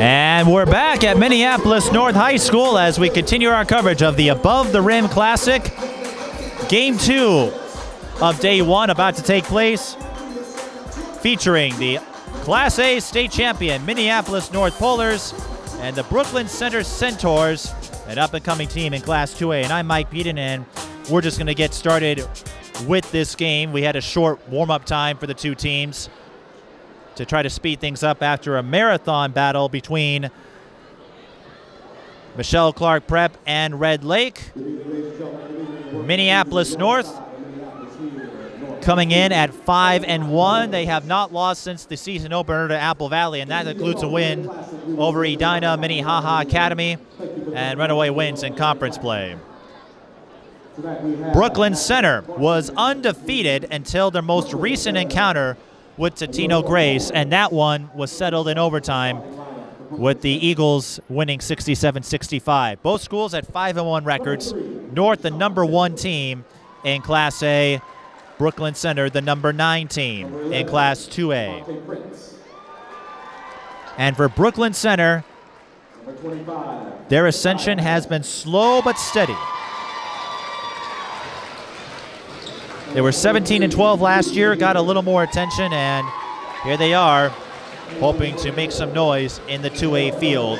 And we're back at Minneapolis North High School as we continue our coverage of the Above the Rim Classic. Game two of day one about to take place, featuring the Class A state champion Minneapolis North Polars and the Brooklyn Center Centaurs, an up and coming team in Class 2A. And I'm Mike Peden, and we're just going to get started with this game. We had a short warm up time for the two teams to try to speed things up after a marathon battle between Michelle Clark Prep and Red Lake. Minneapolis North coming in at five and one. They have not lost since the season opener to Apple Valley, and that includes a win over Edina Minnehaha Academy and runaway wins in conference play. Brooklyn Center was undefeated until their most recent encounter with Totino Grace, and that one was settled in overtime with the Eagles winning 67-65. Both schools at 5-1 records. North the number 1 team in Class A, Brooklyn Center the number 9 team in Class 2A. And for Brooklyn Center, their ascension has been slow but steady. They were 17 and 12 last year, got a little more attention, and here they are, hoping to make some noise in the 2A field.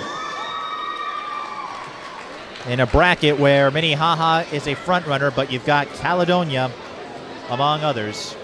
In a bracket where Minnehaha is a front runner, but you've got Caledonia among others.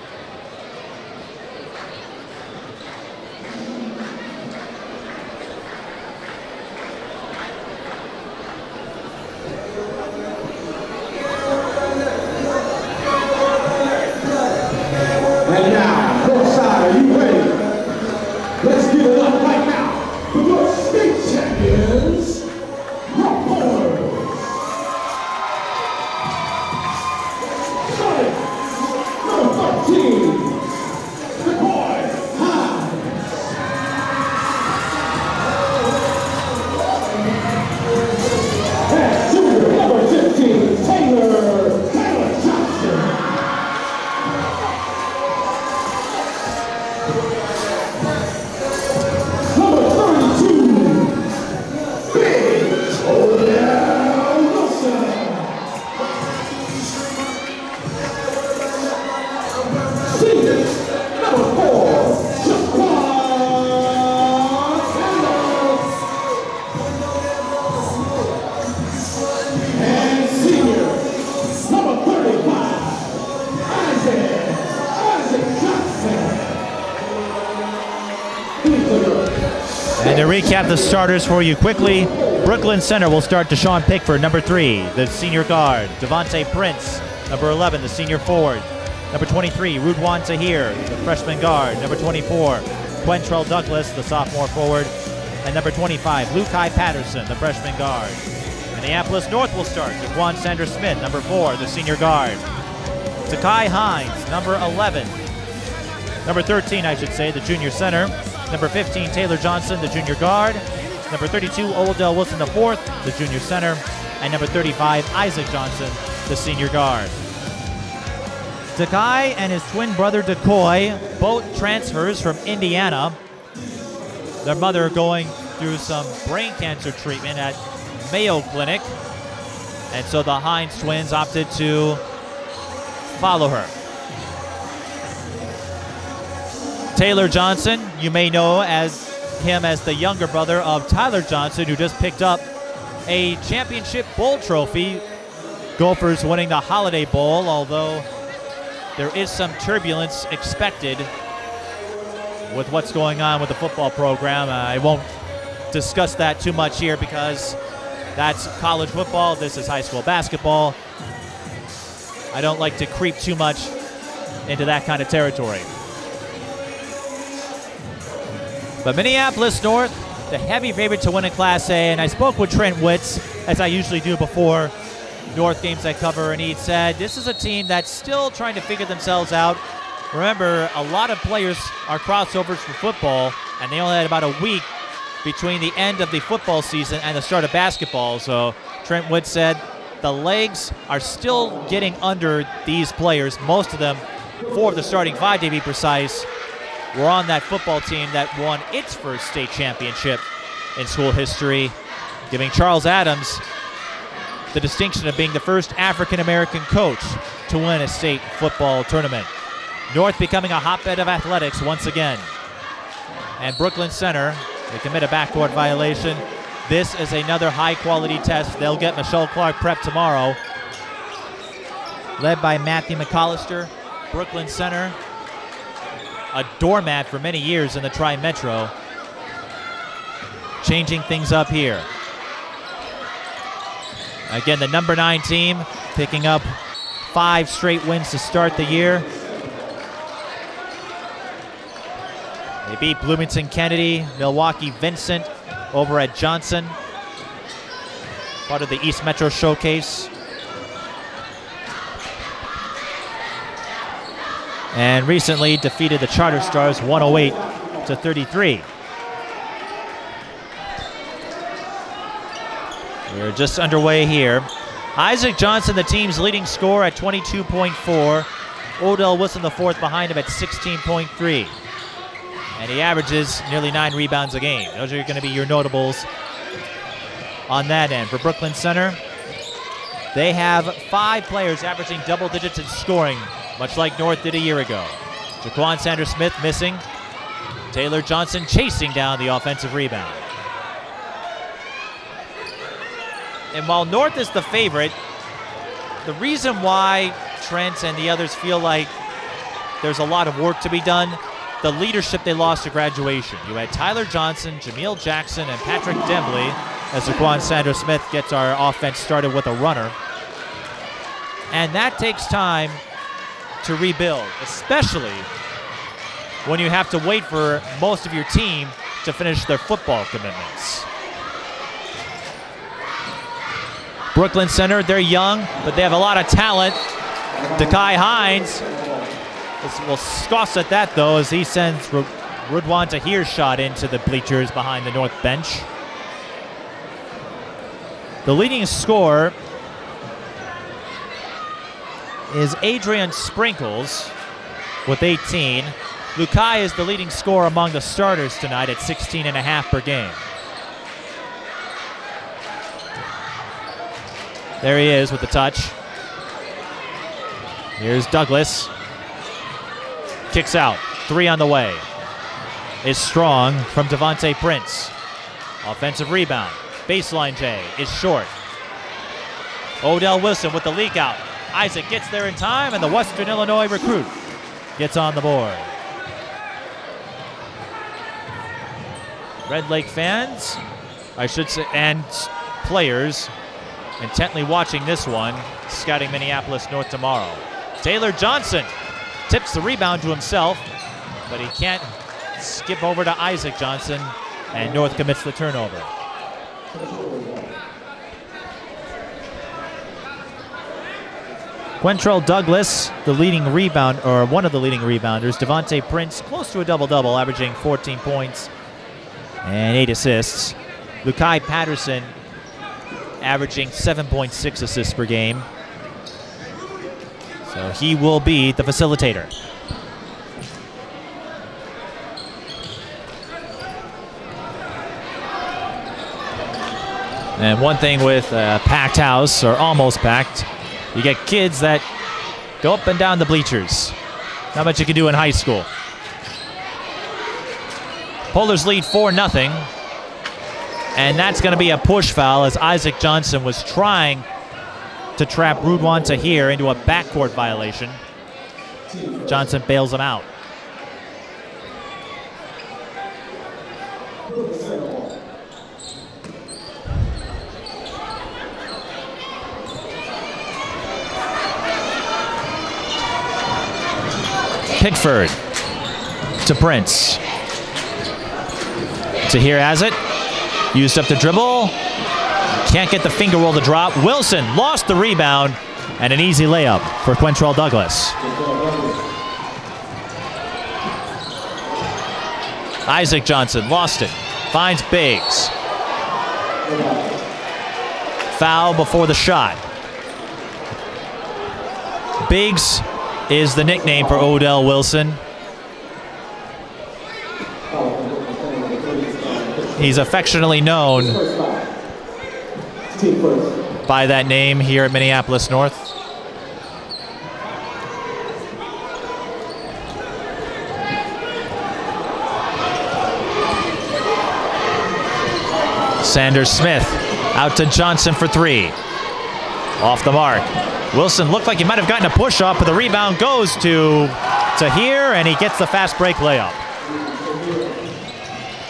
And to recap the starters for you quickly, Brooklyn Center will start Deshaun Pickford, number three, the senior guard. Devontae Prince, number 11, the senior forward. Number 23, Rudwan Tahir, the freshman guard. Number 24, Quentrell Douglas, the sophomore forward. And number 25, Lu'Cye Patterson, the freshman guard. Minneapolis North will start. Jaquan Sanders Smith, number four, the senior guard. Takai Hines, number 11, Number 13, I should say, the junior center. Number 15, Taylor Johnson, the junior guard. Number 32, Odell Wilson, the fourth, the junior center. And number 35, Isaac Johnson, the senior guard. Takai and his twin brother Decoy, both transfers from Indiana. Their mother going through some brain cancer treatment at Mayo Clinic. And so the Hines twins opted to follow her. Taylor Johnson, you may know as him as the younger brother of Tyler Johnson, who just picked up a championship bowl trophy. Gophers winning the Holiday Bowl, although there is some turbulence expected with what's going on with the football program. Uh, I won't discuss that too much here because that's college football. This is high school basketball. I don't like to creep too much into that kind of territory. But Minneapolis North, the heavy favorite to win in Class A, and I spoke with Trent Witz, as I usually do before North games I cover, and he said this is a team that's still trying to figure themselves out. Remember, a lot of players are crossovers for football, and they only had about a week between the end of the football season and the start of basketball. So Trent Wood said the legs are still getting under these players. Most of them, four of the starting five to be precise, were on that football team that won its first state championship in school history, giving Charles Adams the distinction of being the first African American coach to win a state football tournament. North becoming a hotbed of athletics once again. And Brooklyn Center, they commit a backcourt violation. This is another high quality test. They'll get Michelle Clark prep tomorrow. Led by Matthew McAllister, Brooklyn Center, a doormat for many years in the Tri Metro. Changing things up here. Again, the number nine team picking up five straight wins to start the year. They beat Bloomington Kennedy, Milwaukee Vincent over at Johnson, part of the East Metro Showcase. And recently defeated the Charter Stars 108 to 33. We're just underway here. Isaac Johnson, the team's leading scorer at 22.4. Odell Wilson, the fourth, behind him at 16.3. And he averages nearly nine rebounds a game. Those are going to be your notables on that end. For Brooklyn Center, they have five players averaging double digits in scoring, much like North did a year ago. Jaquan Sanders Smith missing. Taylor Johnson chasing down the offensive rebound. And while North is the favorite, the reason why Trent and the others feel like there's a lot of work to be done, the leadership they lost to graduation. You had Tyler Johnson, Jameel Jackson, and Patrick Dembley as Zaquan Sanders Smith gets our offense started with a runner. And that takes time to rebuild, especially when you have to wait for most of your team to finish their football commitments. Brooklyn Center, they're young, but they have a lot of talent. Dekai Hines will scoffs at that though as he sends Rudwan Tahir's shot into the bleachers behind the north bench. The leading scorer is Adreone Sprinkles with 18. Lu'Cye is the leading scorer among the starters tonight at 16 and a half per game. There he is with the touch. Here's Douglas. Kicks out. Three on the way. Is strong from Devontae Prince. Offensive rebound. Baseline J is short. Odell Wilson with the leak out. Isaac gets there in time, and the Western Illinois recruit gets on the board. Red Lake fans, I should say, and players intently watching this one, scouting Minneapolis North tomorrow. Taylor Johnson tips the rebound to himself, but he can't skip over to Isaac Johnson, and North commits the turnover. Quentrell Douglas, the leading rebound, or one of the leading rebounders. Devontae Prince, close to a double-double, averaging 14 points and eight assists. Lu'Cye Patterson, averaging 7.6 assists per game. So he will be the facilitator. And one thing with a packed house, or almost packed, you get kids that go up and down the bleachers. Not much you can do in high school. Polars lead 4 0. And that's going to be a push foul as Isaac Johnson was trying to trap Rudwan Tahir into a backcourt violation. Johnson bails him out. Pickford to Prince. Tahir has it. Used up the dribble. Can't get the finger roll to drop. Wilson lost the rebound and an easy layup for Quentrell Douglas. Isaac Johnson lost it. Finds Biggs. Foul before the shot. Biggs is the nickname for Odell Wilson. He's affectionately known by that name here at Minneapolis North. Sanders Smith out to Johnson for three. Off the mark. Wilson looked like he might have gotten a push up, but the rebound goes to Tahir, and he gets the fast break layup.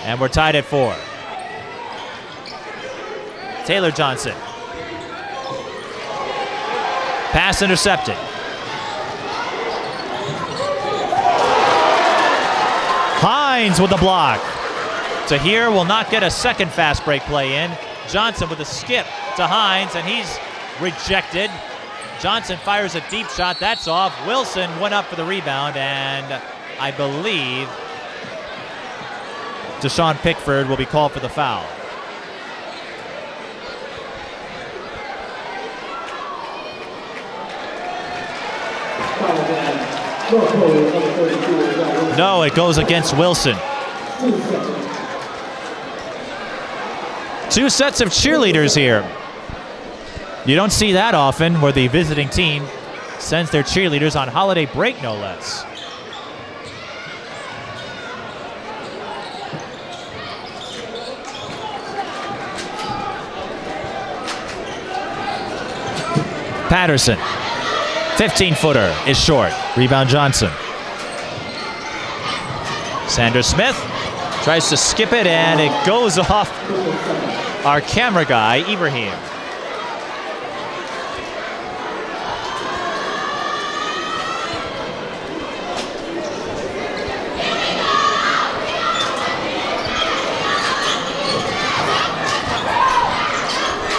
And we're tied at four. Taylor Johnson. Pass intercepted. Hines with the block. Tahir will not get a second fast break play in. Johnson with a skip to Hines, and he's rejected. Johnson fires a deep shot. That's off. Wilson went up for the rebound, and I believe Deshaun Pickford will be called for the foul. Foul down. North Pole, number 32. is got one. No, it goes against Wilson. Two sets of cheerleaders here. You don't see that often where the visiting team sends their cheerleaders on holiday break, no less. Patterson, 15 footer is short. Rebound Johnson. Sanders Smith tries to skip it and it goes off our camera guy, Ibrahim.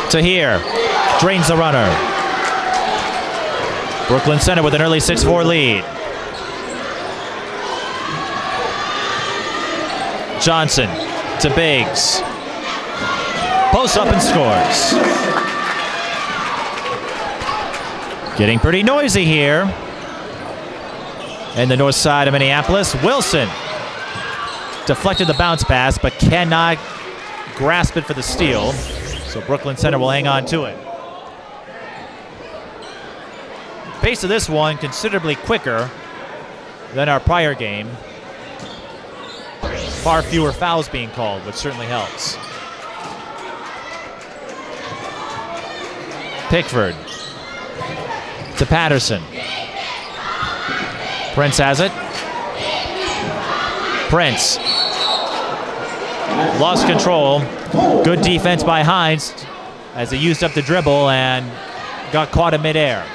Tahir drains the runner. Brooklyn Center with an early 6-4 lead. Johnson to Biggs. Posts up and scores. Getting pretty noisy here in the north side of Minneapolis. Wilson deflected the bounce pass, but cannot grasp it for the steal. So Brooklyn Center will hang on to it. Pace of this one considerably quicker than our prior game. Far fewer fouls being called, which certainly helps. Pickford to Patterson. Prince has it. Prince lost control. Good defense by Hines as he used up the dribble and got caught in midair.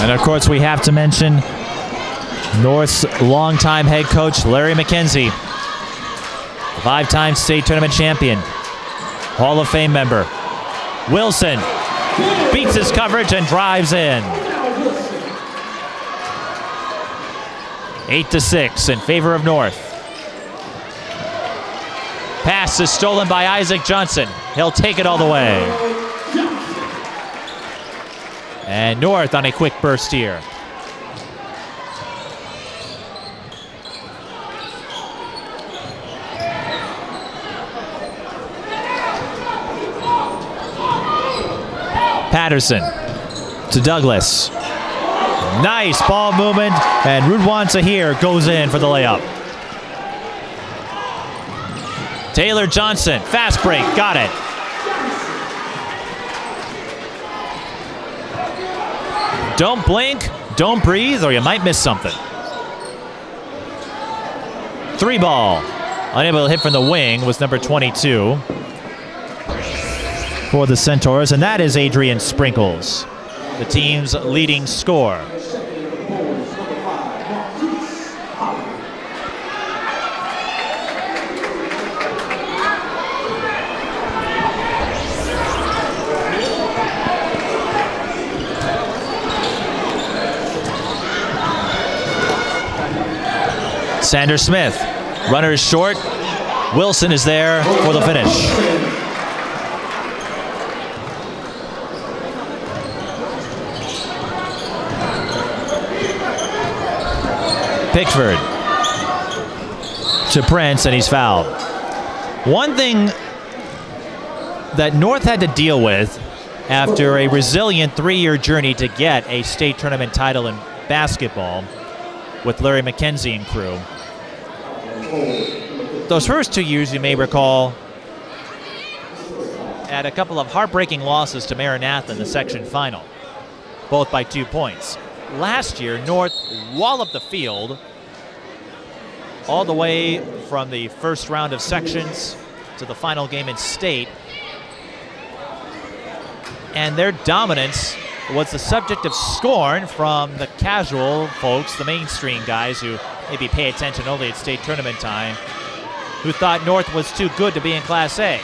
And of course, we have to mention North's longtime head coach, Larry McKenzie, five time state tournament champion, Hall of Fame member. Wilson beats his coverage and drives in. Eight to six in favor of North. Pass is stolen by Isaac Johnson. He'll take it all the way. And North on a quick burst here. Patterson to Douglas. Nice ball movement, and Rudwan Tahir goes in for the layup. Taylor Johnson, fast break, got it. Don't blink, don't breathe, or you might miss something. Three ball. Unable to hit from the wing was number 22 for the Centaurs, and that is Adreone Sprinkles, the team's leading scorer. Sanders Smith. Runner is short. Wilson is there for the finish. Pickford to Prince, and he's fouled. One thing that North had to deal with after a resilient three-year journey to get a state tournament title in basketball with Larry McKenzie and crew. Those first two years, you may recall, had a couple of heartbreaking losses to Maranatha in the section final, both by two points. Last year, North walloped the field all the way from the first round of sections to the final game in state. And their dominance was the subject of scorn from the casual folks, the mainstream guys who maybe pay attention only at state tournament time, who thought North was too good to be in Class A,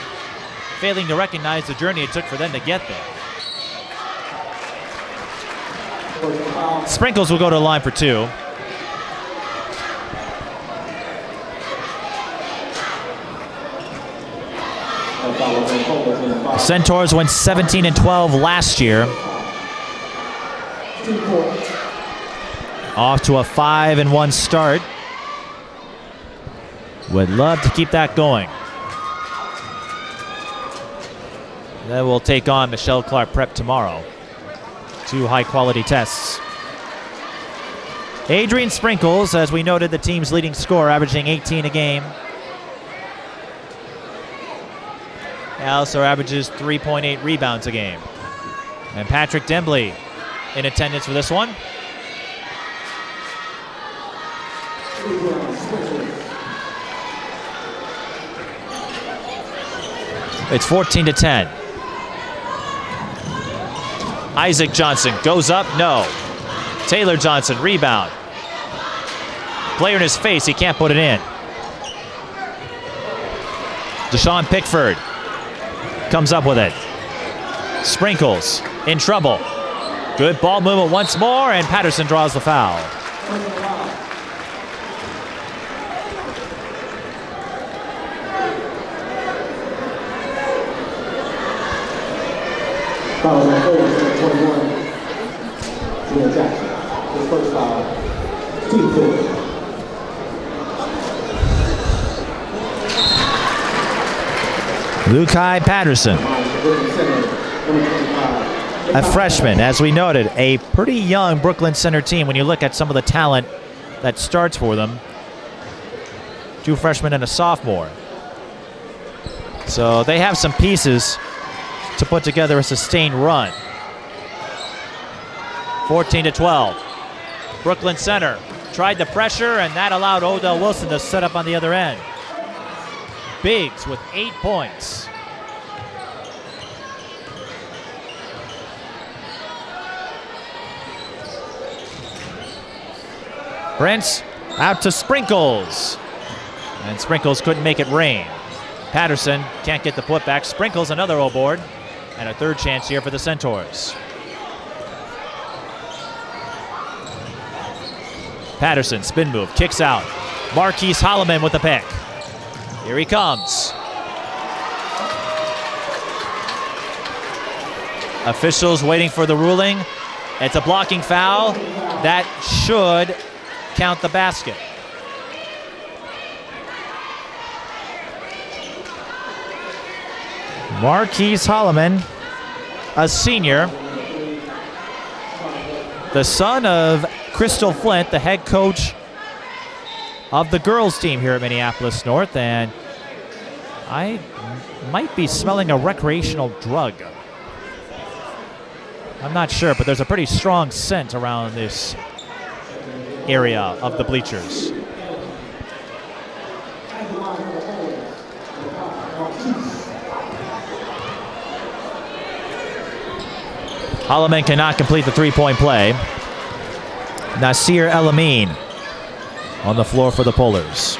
failing to recognize the journey it took for them to get there. Sprinkles will go to the line for two. Centaurs went 17 and 12 last year. Off to a 5 and 1 start. Would love to keep that going. Then we'll take on Michelle Clark Prep tomorrow. Two high quality tests. Adreone Sprinkles, as we noted, the team's leading scorer, averaging 18 a game. also averages 3.8 rebounds a game. And Patrick Dembley in attendance for this one. It's 14 to 10. Isaac Johnson goes up, no. Taylor Johnson, rebound. Player in his face, he can't put it in. Deshaun Pickford comes up with it. Sprinkles in trouble. Good ball movement once more, and Patterson draws the foul. Foul on 21. Junior Jackson. His first foul. Team four. Lu'Cye Patterson, a freshman. As we noted, a pretty young Brooklyn Center team when you look at some of the talent that starts for them. Two freshmen and a sophomore. So they have some pieces to put together a sustained run. 14 to 12. Brooklyn Center tried the pressure, and that allowed Odell Wilson to set up on the other end. Biggs with eight points. Prince out to Sprinkles. And Sprinkles couldn't make it rain. Patterson can't get the putback. Sprinkles another O board. And a third chance here for the Centaurs. Patterson, spin move, kicks out. Marquise Holloman with the pick. Here he comes. Officials waiting for the ruling. It's a blocking foul. That should count the basket. Marquise Holloman, a senior, the son of Crystal Flint, the head coach of the girls team here at Minneapolis North, and I might be smelling a recreational drug. I'm not sure, but there's a pretty strong scent around this area of the bleachers. Holloman cannot complete the three-point play. Nasir El Amin on the floor for the Polars.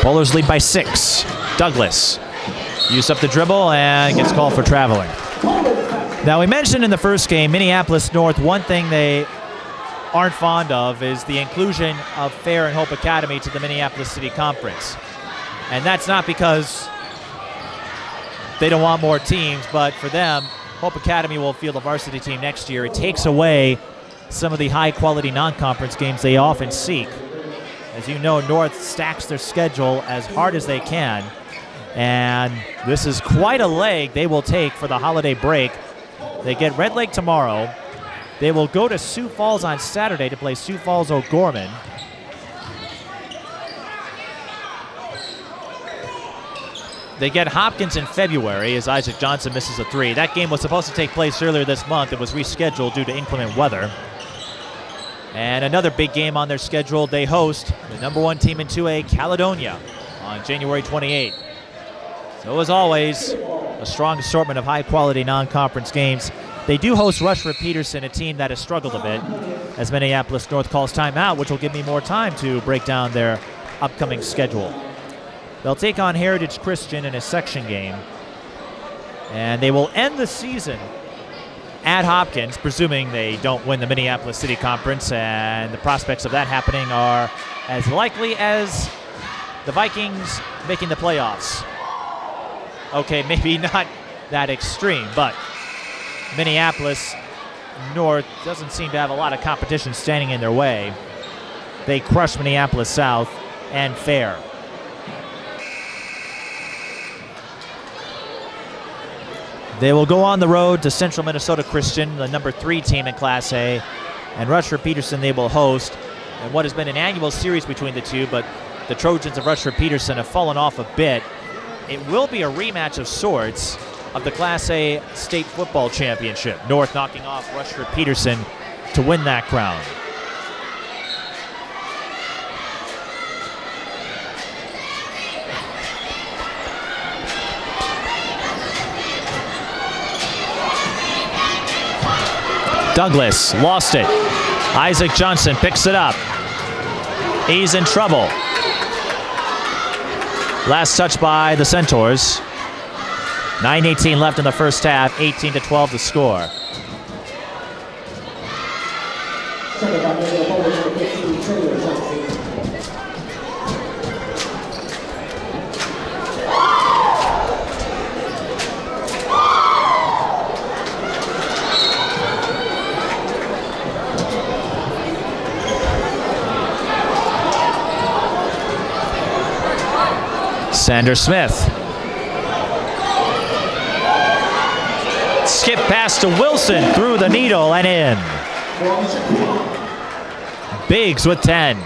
Polars lead by six. Douglas use up the dribble and gets called for traveling. Now, we mentioned in the first game, Minneapolis North, one thing they aren't fond of is the inclusion of Fair and Hope Academy to the Minneapolis City Conference. And that's not because they don't want more teams, but for them, Hope Academy will field a varsity team next year. It takes away some of the high quality non conference games they often seek. As you know, North stacks their schedule as hard as they can. And this is quite a leg they will take for the holiday break they get Red Lake tomorrow. They will go to Sioux Falls on Saturday to play Sioux Falls O'Gorman. They get Hopkins in February as Isaac Johnson misses a three. That game was supposed to take place earlier this month. It was rescheduled due to inclement weather. And another big game on their schedule. They host the number one team in 2A, Caledonia, on January 28th. So, as always, a strong assortment of high quality non conference games. They do host Rushford Peterson, a team that has struggled a bit, as Minneapolis North calls timeout, which will give me more time to break down their upcoming schedule. They'll take on Heritage Christian in a section game, and they will end the season at Hopkins, presuming they don't win the Minneapolis City Conference, and the prospects of that happening are as likely as the Vikings making the playoffs okay, maybe not that extreme, but Minneapolis North doesn't seem to have a lot of competition standing in their way. They crush Minneapolis South and Fair. They will go on the road to Central Minnesota Christian, the number three team in Class A, and Rushford Peterson they will host. And what has been an annual series between the two, but the Trojans of Rushford Peterson have fallen off a bit it will be a rematch of sorts of the Class A state football championship. North knocking off Rushford Peterson to win that crown. Douglas lost it. Isaac Johnson picks it up. He's in trouble. Last touch by the Centaurs. 9.18 left in the first half, 18 to 12 to score. Sander Smith. Skip pass to Wilson through the needle and in. Biggs with 10.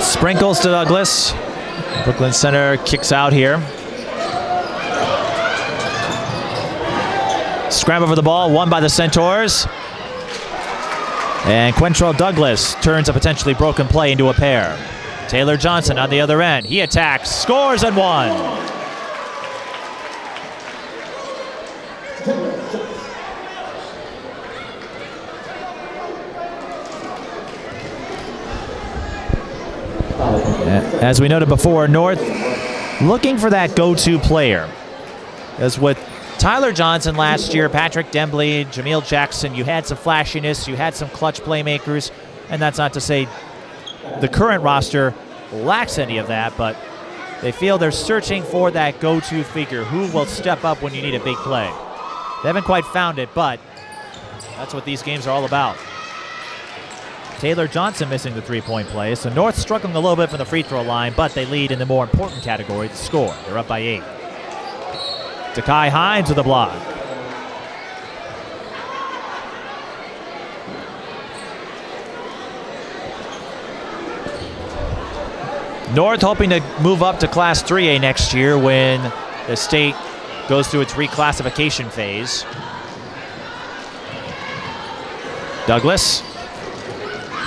Sprinkles to Douglas. Brooklyn Center kicks out here. Scramble for the ball, won by the Centaurs. And Quentrell Douglas turns a potentially broken play into a pair. Taylor Johnson on the other end. He attacks, scores, and one. As we noted before, North looking for that go-to player. As with Tyler Johnson last year, Patrick Dembley, Jameel Jackson, you had some flashiness, you had some clutch playmakers, and that's not to say the current roster lacks any of that, but they feel they're searching for that go to figure. Who will step up when you need a big play? They haven't quite found it, but that's what these games are all about. Taylor Johnson missing the three point play, so North struggling a little bit from the free throw line, but they lead in the more important category, the score. They're up by eight. Takai Hines with the block. North hoping to move up to Class 3A next year when the state goes through its reclassification phase. Douglas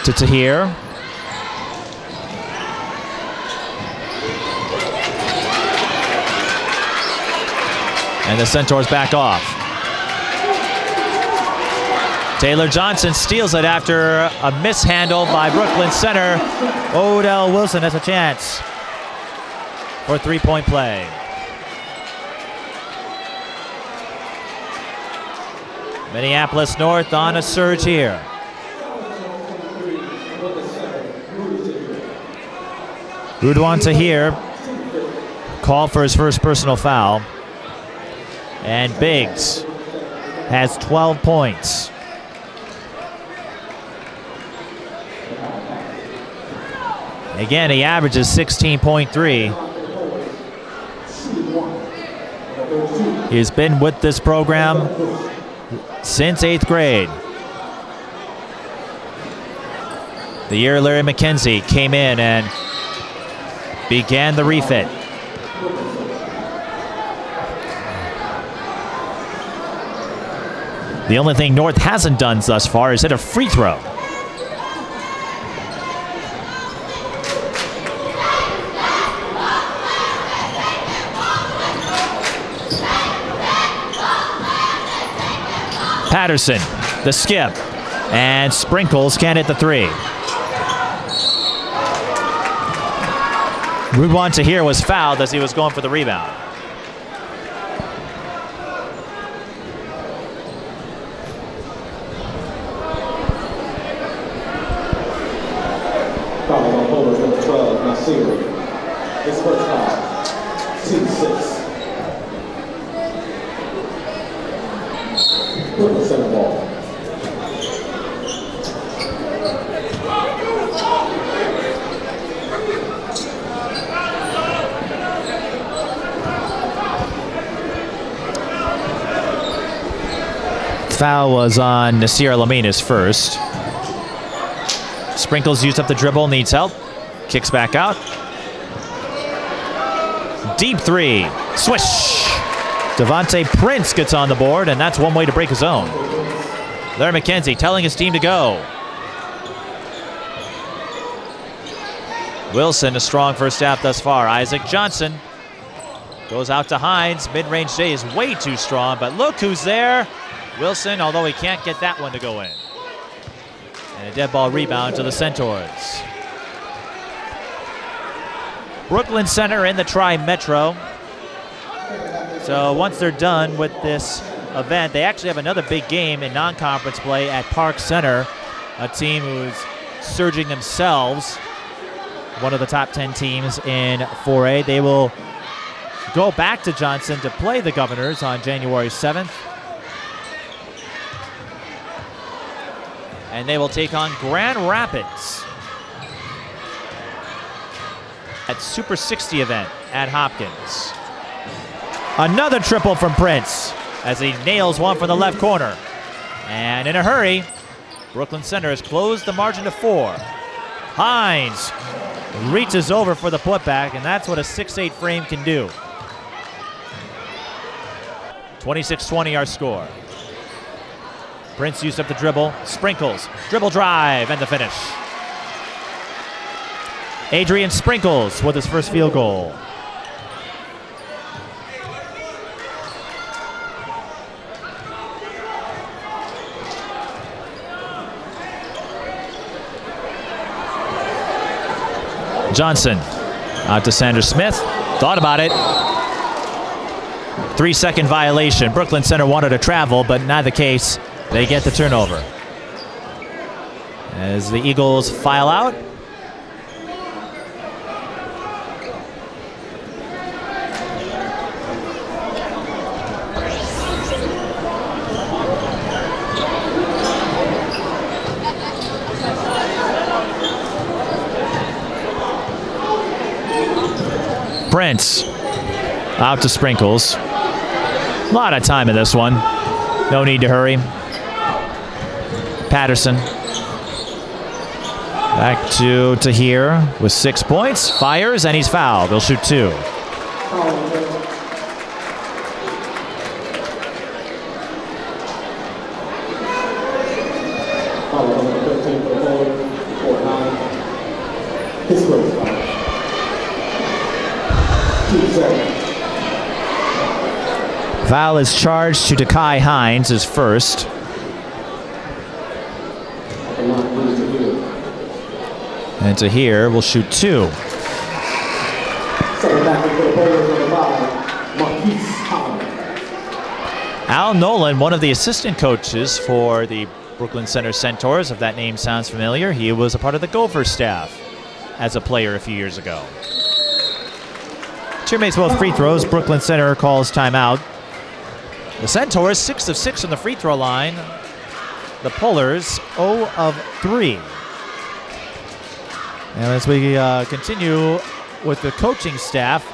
to Tahir. And the Centaurs back off. Taylor Johnson steals it after a mishandle by Brooklyn center. Odell Wilson has a chance for three-point play. Minneapolis North on a surge here. Rudwan Tahir called for his first personal foul. And Biggs has 12 points. Again, he averages 16.3. He's been with this program since eighth grade. The year Larry McKenzie came in and began the refit. The only thing North hasn't done thus far is hit a free throw. Patterson, the skip, and Sprinkles can't hit the three. Rudwan Tahir was fouled as he was going for the rebound. Foul on Polars number 12, Nasir. His first foul. Team 6. Brooklyn center ball. Foul was on Nasir El Amin's first. Sprinkles used up the dribble, needs help. Kicks back out. Deep three. Swish. Devontae Prince gets on the board, and that's one way to break his own. Larry McKenzie telling his team to go. Wilson, a strong first half thus far. Isaac Johnson goes out to Hines. Mid-range J is way too strong, but look who's there. Wilson, although he can't get that one to go in. And a dead ball rebound to the Centaurs. Brooklyn Center in the Tri-Metro. So once they're done with this event, they actually have another big game in non-conference play at Park Center, a team who's surging themselves, one of the top 10 teams in 4A. They will go back to Johnson to play the Governors on January 7th. And they will take on Grand Rapids at Super 60 event at Hopkins. Another triple from Prince as he nails one from the left corner. And in a hurry, Brooklyn Center has closed the margin to four. Hines reaches over for the putback, and that's what a 6-8 frame can do. 26-20 our score. Prince used up the dribble, sprinkles, dribble drive, and the finish. Adreone Sprinkles with his first field goal. Johnson out to Sanders Smith. Thought about it. Three second violation. Brooklyn Center wanted to travel, but not the case. They get the turnover. As the Eagles file out. Prince out to Sprinkles. A lot of time in this one. No need to hurry. Patterson. Back to Tahir with six points. Fires and he's fouled. He'll shoot two. Foul on number 15 for the Polars, Fort Hines. His first foul. Team 7. Foul is charged to Takai Hines, his first. And to here, will shoot two. Al Nolan, one of the assistant coaches for the Brooklyn Center Centaurs, if that name sounds familiar, he was a part of the Gopher staff as a player a few years ago. Cheer makes both free throws. Brooklyn Center calls timeout. The Centaurs, 6 of 6 on the free throw line. The Polars, 0 of 3. And as we uh, continue with the coaching staff,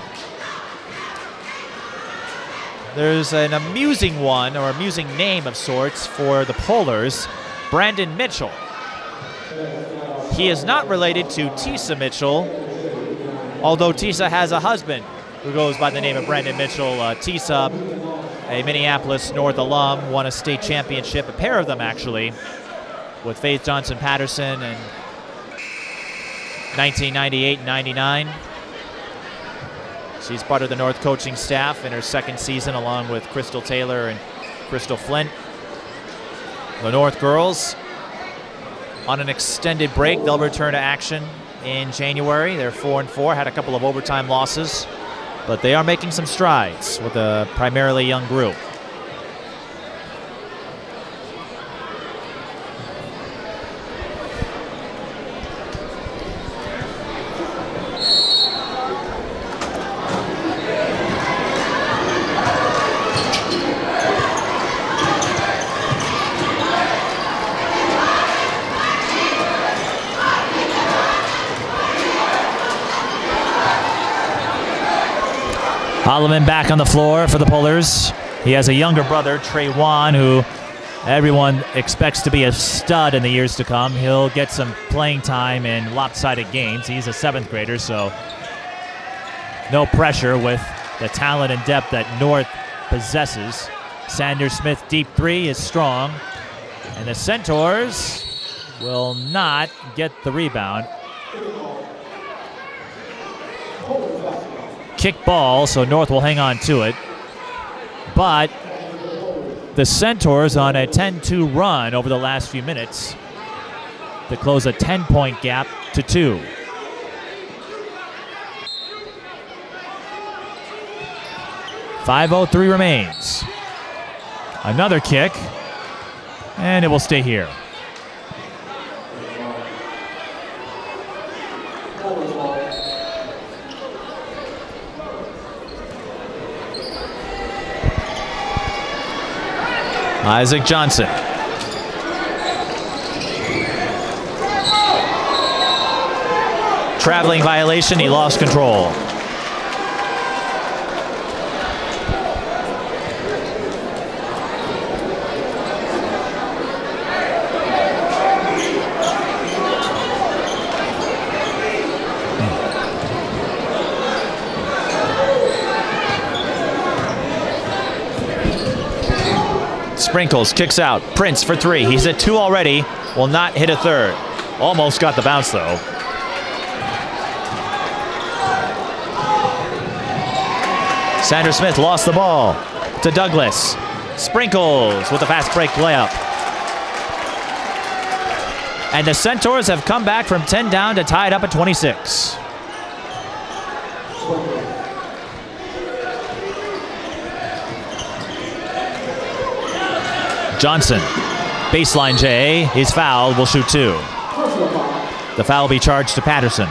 there's an amusing one or amusing name of sorts for the Polars, Brandon Mitchell. He is not related to Tisa Mitchell, although Tisa has a husband who goes by the name of Brandon Mitchell. Uh, Tisa, a Minneapolis North alum, won a state championship, a pair of them actually, with Faith Johnson Patterson and 99. She's part of the North coaching staff in her second season, along with Crystal Taylor and Crystal Flint. The North girls on an extended break. They'll return to action in January. They're four and four, had a couple of overtime losses, but they are making some strides with a primarily young group. Holloman back on the floor for the Polars. He has a younger brother, Trey Wan, who everyone expects to be a stud in the years to come. He'll get some playing time in lopsided games. He's a seventh grader, so no pressure with the talent and depth that North possesses. Sanders Smith deep three is strong. And the Centaurs will not get the rebound. Kick ball, so North will hang on to it. But the Centaurs on a 10 2 run over the last few minutes to close a 10 point gap to two. Five oh three remains. Another kick, and it will stay here. Isaac Johnson. Traveling violation, he lost control. Sprinkles kicks out. Prince for three. He's at two already. Will not hit a third. Almost got the bounce though. Sanders Smith lost the ball to Douglas. Sprinkles with a fast break layup. And the Centaurs have come back from 10 down to tie it up at 26. Johnson, baseline J, he's fouled, will shoot two. The foul will be charged to Patterson.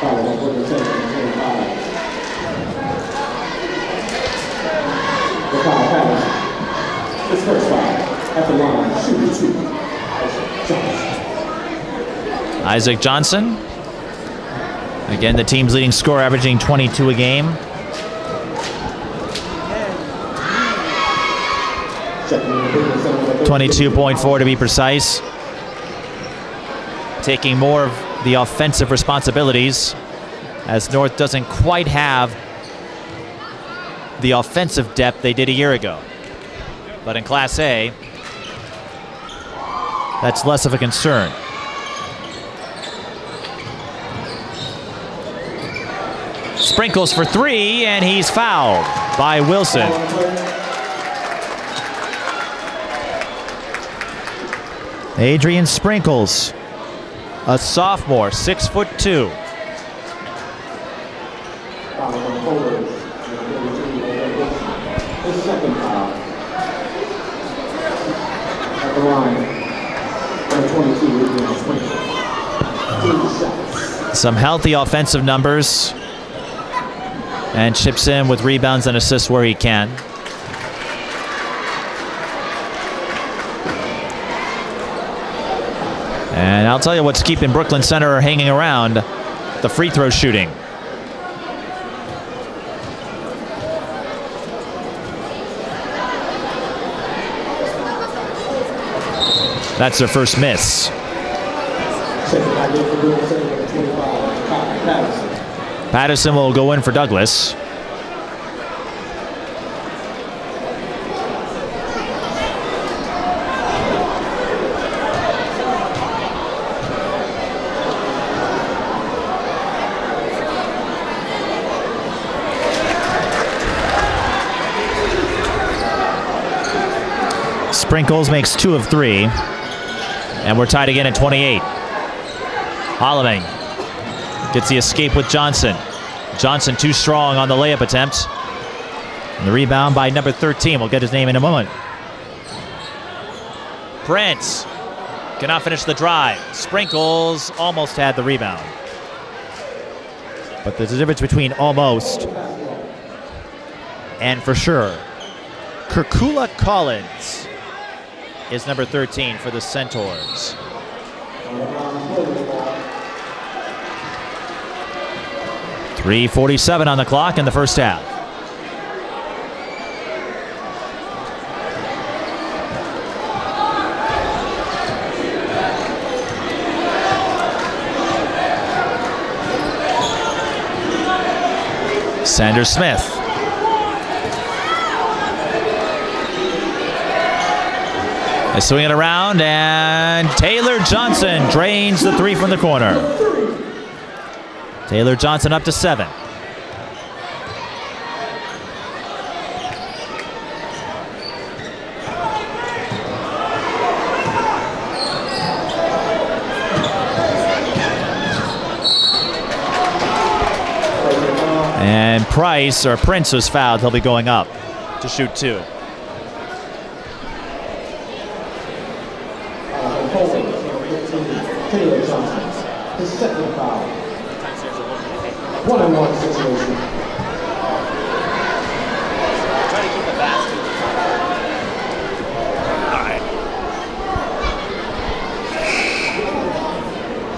Foul on Brooklyn Center, number 25. The foul Patterson. His first foul at the line, shooting two. Johnson. Isaac Johnson. Again, the team's leading scorer, averaging 22 a game. Checking in the Brooklyn Center for the third 22.4 to be precise. Taking more of the offensive responsibilities as North doesn't quite have the offensive depth they did a year ago. But in Class A, that's less of a concern. Sprinkles for three, and he's fouled by Wilson. Adreone Sprinkles, a sophomore, six foot two. The forwards. Number 32, Odell His second foul. At the line. 22, Adreone Sprinkles. Two shots. Some healthy offensive numbers. And chips in with rebounds and assists where he can. And I'll tell you what's keeping Brooklyn Center hanging around the free throw shooting. That's their first miss. Second back in for Brooklyn Center, number 25, Kyle Patterson. Patterson will go in for Douglas. Sprinkles makes two of three. And we're tied again at 28. Holloway Gets the escape with Johnson. Johnson too strong on the layup attempt. And the rebound by number 13. We'll get his name in a moment. Prince cannot finish the drive. Sprinkles almost had the rebound. But there's a difference between almost and for sure. Kirkula Collins is number 13 for the Centaurs. 3.47 on the clock in the first half. Sanders Smith. They swing it around, and Taylor Johnson drains the three from the corner. Taylor Johnson up to seven. And Price or Prince was fouled. He'll be going up to shoot two. Uh, forwards, number 15, Taylor Johnson. His second foul. One and one situation.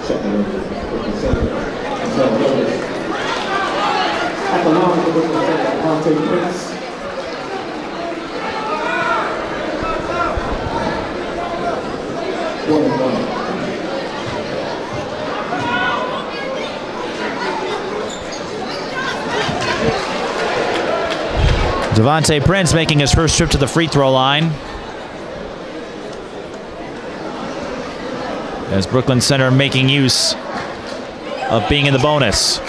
Second over, Brooklyn Center. Isaiah Willis. At the line for Brooklyn Center, Monte Prince. One and one. Devontae Prince making his first trip to the free throw line. As Brooklyn Center making use of being in the bonus.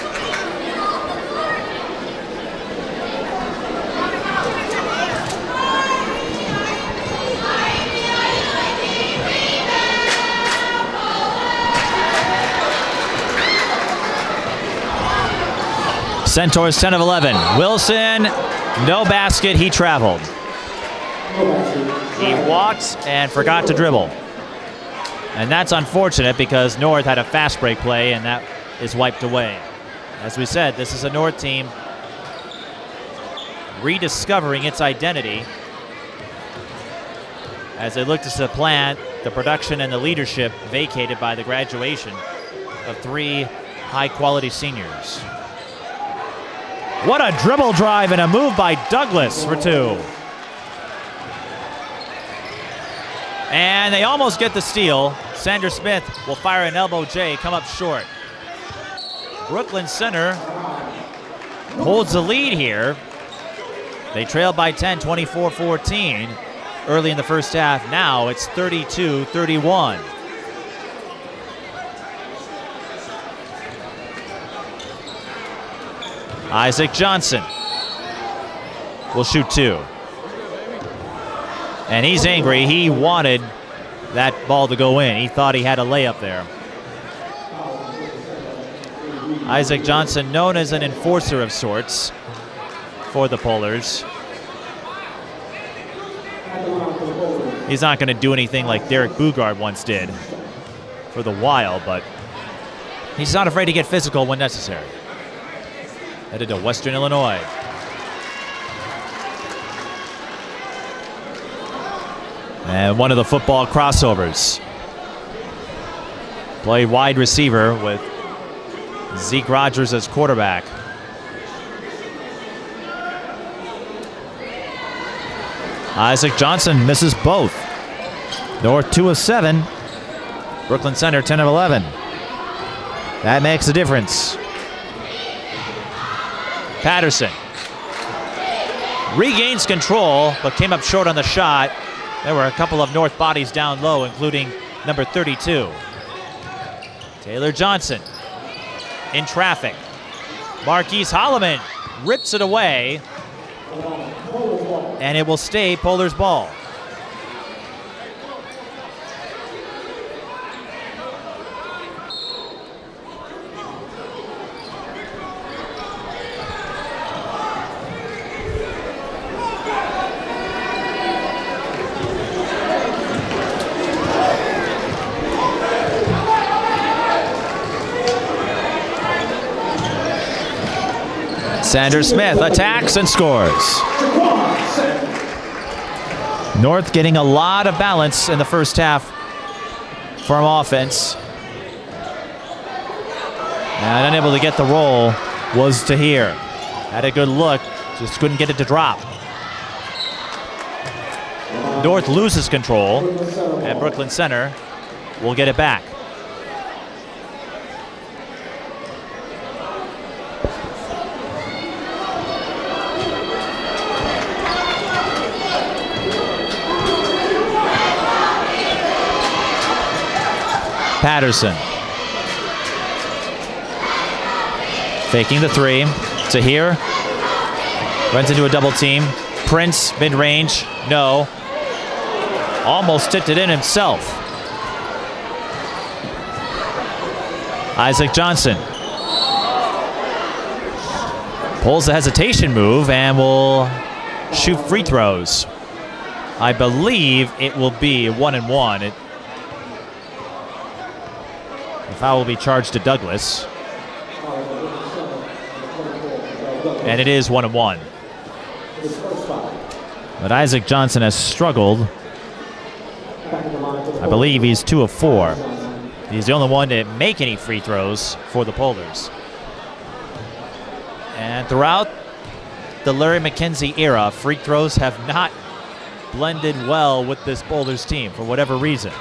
Centaurs 10 of 11. Wilson, no basket, he traveled. He walked and forgot to dribble. And that's unfortunate because North had a fast break play and that is wiped away. As we said, this is a North team rediscovering its identity as they look to supplant the production and the leadership vacated by the graduation of three high quality seniors. What a dribble drive and a move by Douglas for two. And they almost get the steal. Sanders Smith will fire an elbow J, come up short. Brooklyn Center holds the lead here. They trail by 10, 24 14 early in the first half. Now it's 32 31. Isaac Johnson will shoot two. And he's angry. He wanted that ball to go in. He thought he had a layup there. Isaac Johnson, known as an enforcer of sorts for the Polars. He's not going to do anything like Derek Boogaard once did for the Wild, but he's not afraid to get physical when necessary. Headed to Western Illinois. And one of the football crossovers. Play wide receiver with Zeke Rogers as quarterback. Isaac Johnson misses both. North 2 of 7. Brooklyn Center 10 of 11. That makes a difference. Patterson regains control, but came up short on the shot. There were a couple of North bodies down low, including number 32. Taylor Johnson in traffic. Marquise Holloman rips it away, and it will stay Polar's ball. Sanders Smith attacks and scores. North getting a lot of balance in the first half from offense. And unable to get the roll was Tahir. Had a good look, just couldn't get it to drop. North loses control, and Brooklyn Center will get it back. Patterson. Faking the three. Tahir runs into a double team. Prince, mid range. No. Almost tipped it in himself. Isaac Johnson pulls the hesitation move and will shoot free throws. I believe it will be one and one. It Foul will be charged to Douglas. And it is one and one. But Isaac Johnson has struggled. I believe he's two of four. He's the only one to make any free throws for the Polars. And throughout the Larry McKenzie era, free throws have not blended well with this Polars team for whatever reason.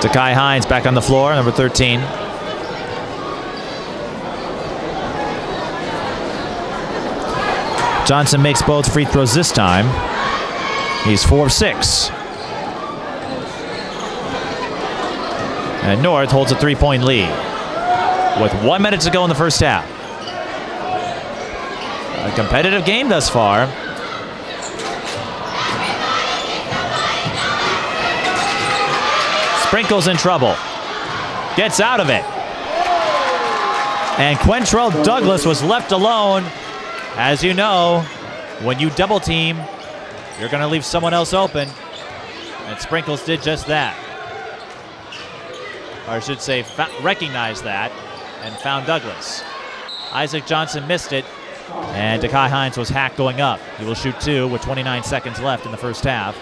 Takai Hines back on the floor, number 13. Johnson makes both free throws this time. He's four of six. And North holds a three-point lead with one minute to go in the first half. A competitive game thus far. Sprinkles in trouble. Gets out of it. And Quentrell Douglas was left alone. As you know, when you double team, you're going to leave someone else open. And Sprinkles did just that. Or I should say, recognized that and found Douglas. Isaac Johnson missed it, and Dekai Hines was hacked going up. He will shoot two with 29 seconds left in the first half.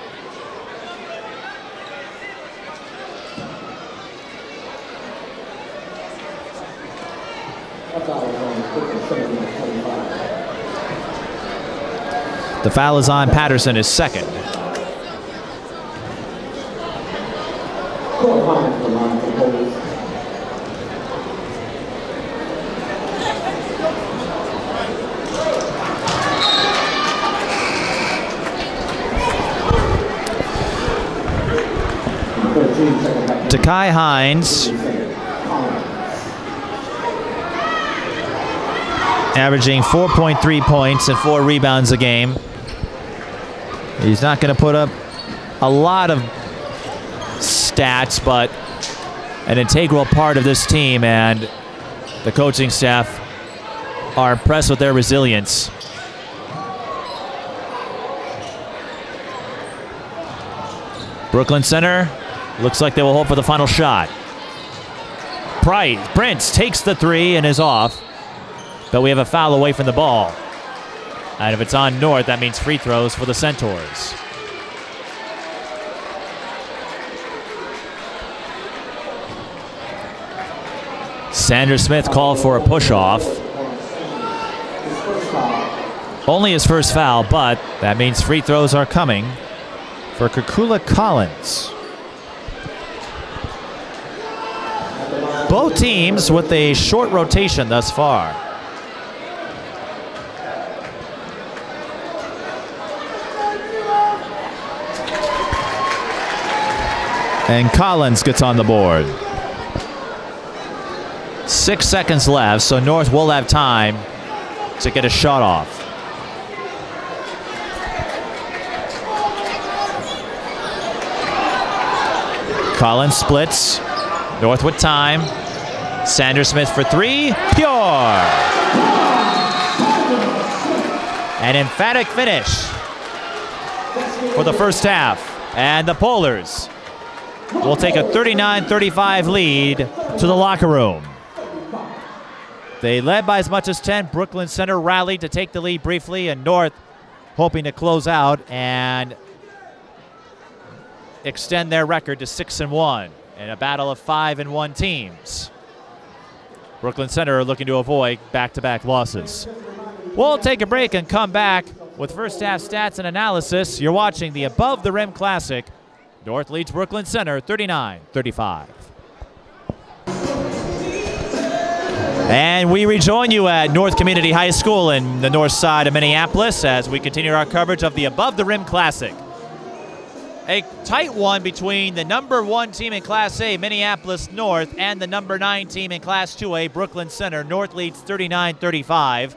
The foul is on Patterson, his second. Takai Hines averaging 4.3 points and four rebounds a game. He's not going to put up a lot of stats, but an integral part of this team, and the coaching staff are impressed with their resilience. Brooklyn Center looks like they will hope for the final shot. Price, Prince takes the three and is off, but we have a foul away from the ball. And if it's on North, that means free throws for the Centaurs. Sanders Smith called for a push off. Only his first foul, but that means free throws are coming for Kukula Collins. Both teams with a short rotation thus far. And Collins gets on the board. Six seconds left, so North will have time to get a shot off. Collins splits. North with time. Sanders Smith for three. Pure. An emphatic finish for the first half. And the Polars will take a 39-35 lead to the locker room. They led by as much as 10. Brooklyn Center rallied to take the lead briefly, and North hoping to close out and extend their record to 6 and 1 in a battle of 5 and 1 teams. Brooklyn Center looking to avoid back to back losses. We'll take a break and come back with first half stats and analysis. You're watching the Above the Rim Classic. North leads Brooklyn Center 39 35. And we rejoin you at North Community High School in the north side of Minneapolis as we continue our coverage of the Above the Rim Classic. A tight one between the number one team in Class A, Minneapolis North, and the number nine team in Class 2A, Brooklyn Center. North leads 39 35.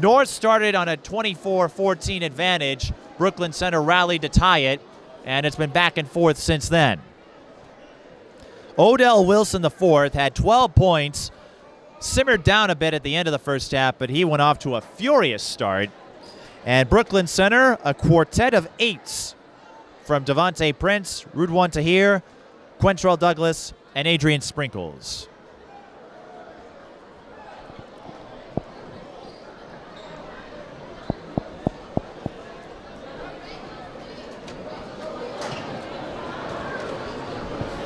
North started on a 24 14 advantage. Brooklyn Center rallied to tie it, and it's been back and forth since then. Odell Wilson, the fourth, had 12 points, simmered down a bit at the end of the first half, but he went off to a furious start. And Brooklyn Center, a quartet of eights from Devonte Prince, Rudwan Tahir, Quentrell Douglas, and Adreone Sprinkles.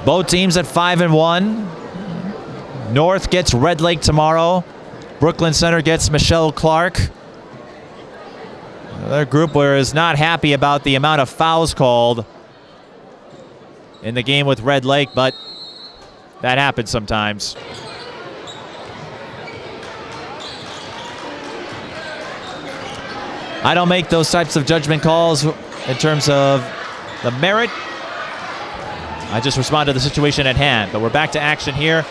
Both teams at five and one. North gets Red Lake tomorrow. Brooklyn Center gets Michelle Clark. Their group is not happy about the amount of fouls called in the game with Red Lake, but that happens sometimes. I don't make those types of judgment calls in terms of the merit. I just respond to the situation at hand. But we're back to action here.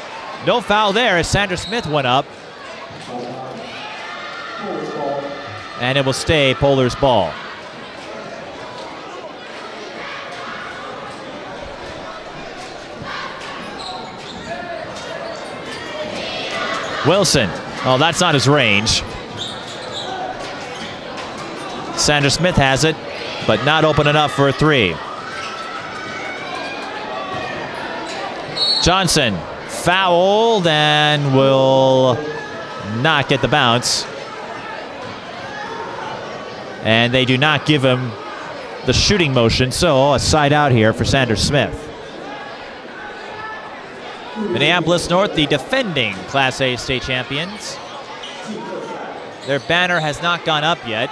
No foul there as Sanders Smith went up. And it will stay Polar's ball. Wilson. Oh, that's not his range. Sanders Smith has it, but not open enough for a three. Johnson fouled and will not get the bounce. And they do not give him the shooting motion, so a side out here for Sanders Smith. Minneapolis North, the defending Class A state champions. Their banner has not gone up yet.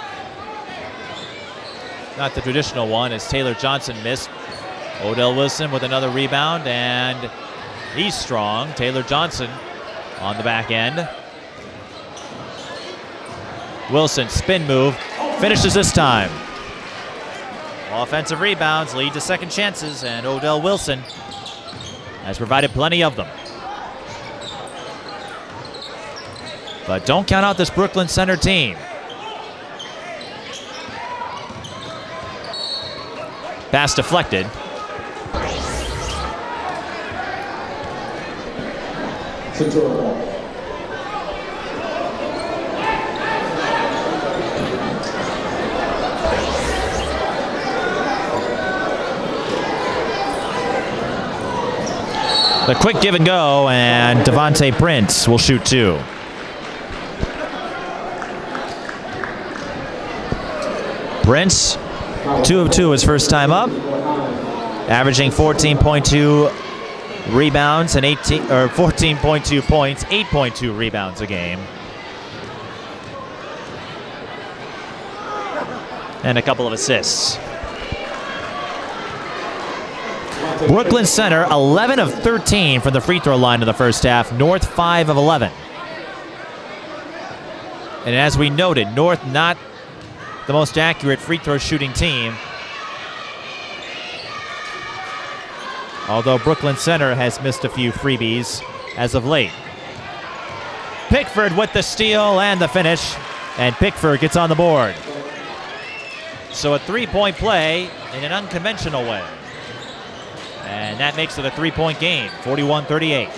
Not the traditional one, as Taylor Johnson missed. Odell Wilson with another rebound, and he's strong. Taylor Johnson on the back end. Wilson, spin move, finishes this time. Offensive rebounds lead to second chances, and Odell Wilson has provided plenty of them. But don't count out this Brooklyn Center team. Pass deflected. The quick give and go, and Devonte Prince will shoot two. Prince, two of two his first time up, averaging 14.2 rebounds and 18 or 14.2 points, 8.2 rebounds a game. And a couple of assists. Brooklyn Center 11 of 13 from the free throw line in the first half, North 5 of 11. And as we noted, North not the most accurate free throw shooting team. Although Brooklyn Center has missed a few freebies as of late. Pickford with the steal and the finish, and Pickford gets on the board. So a three point play in an unconventional way. And that makes it a three point game, 41 38.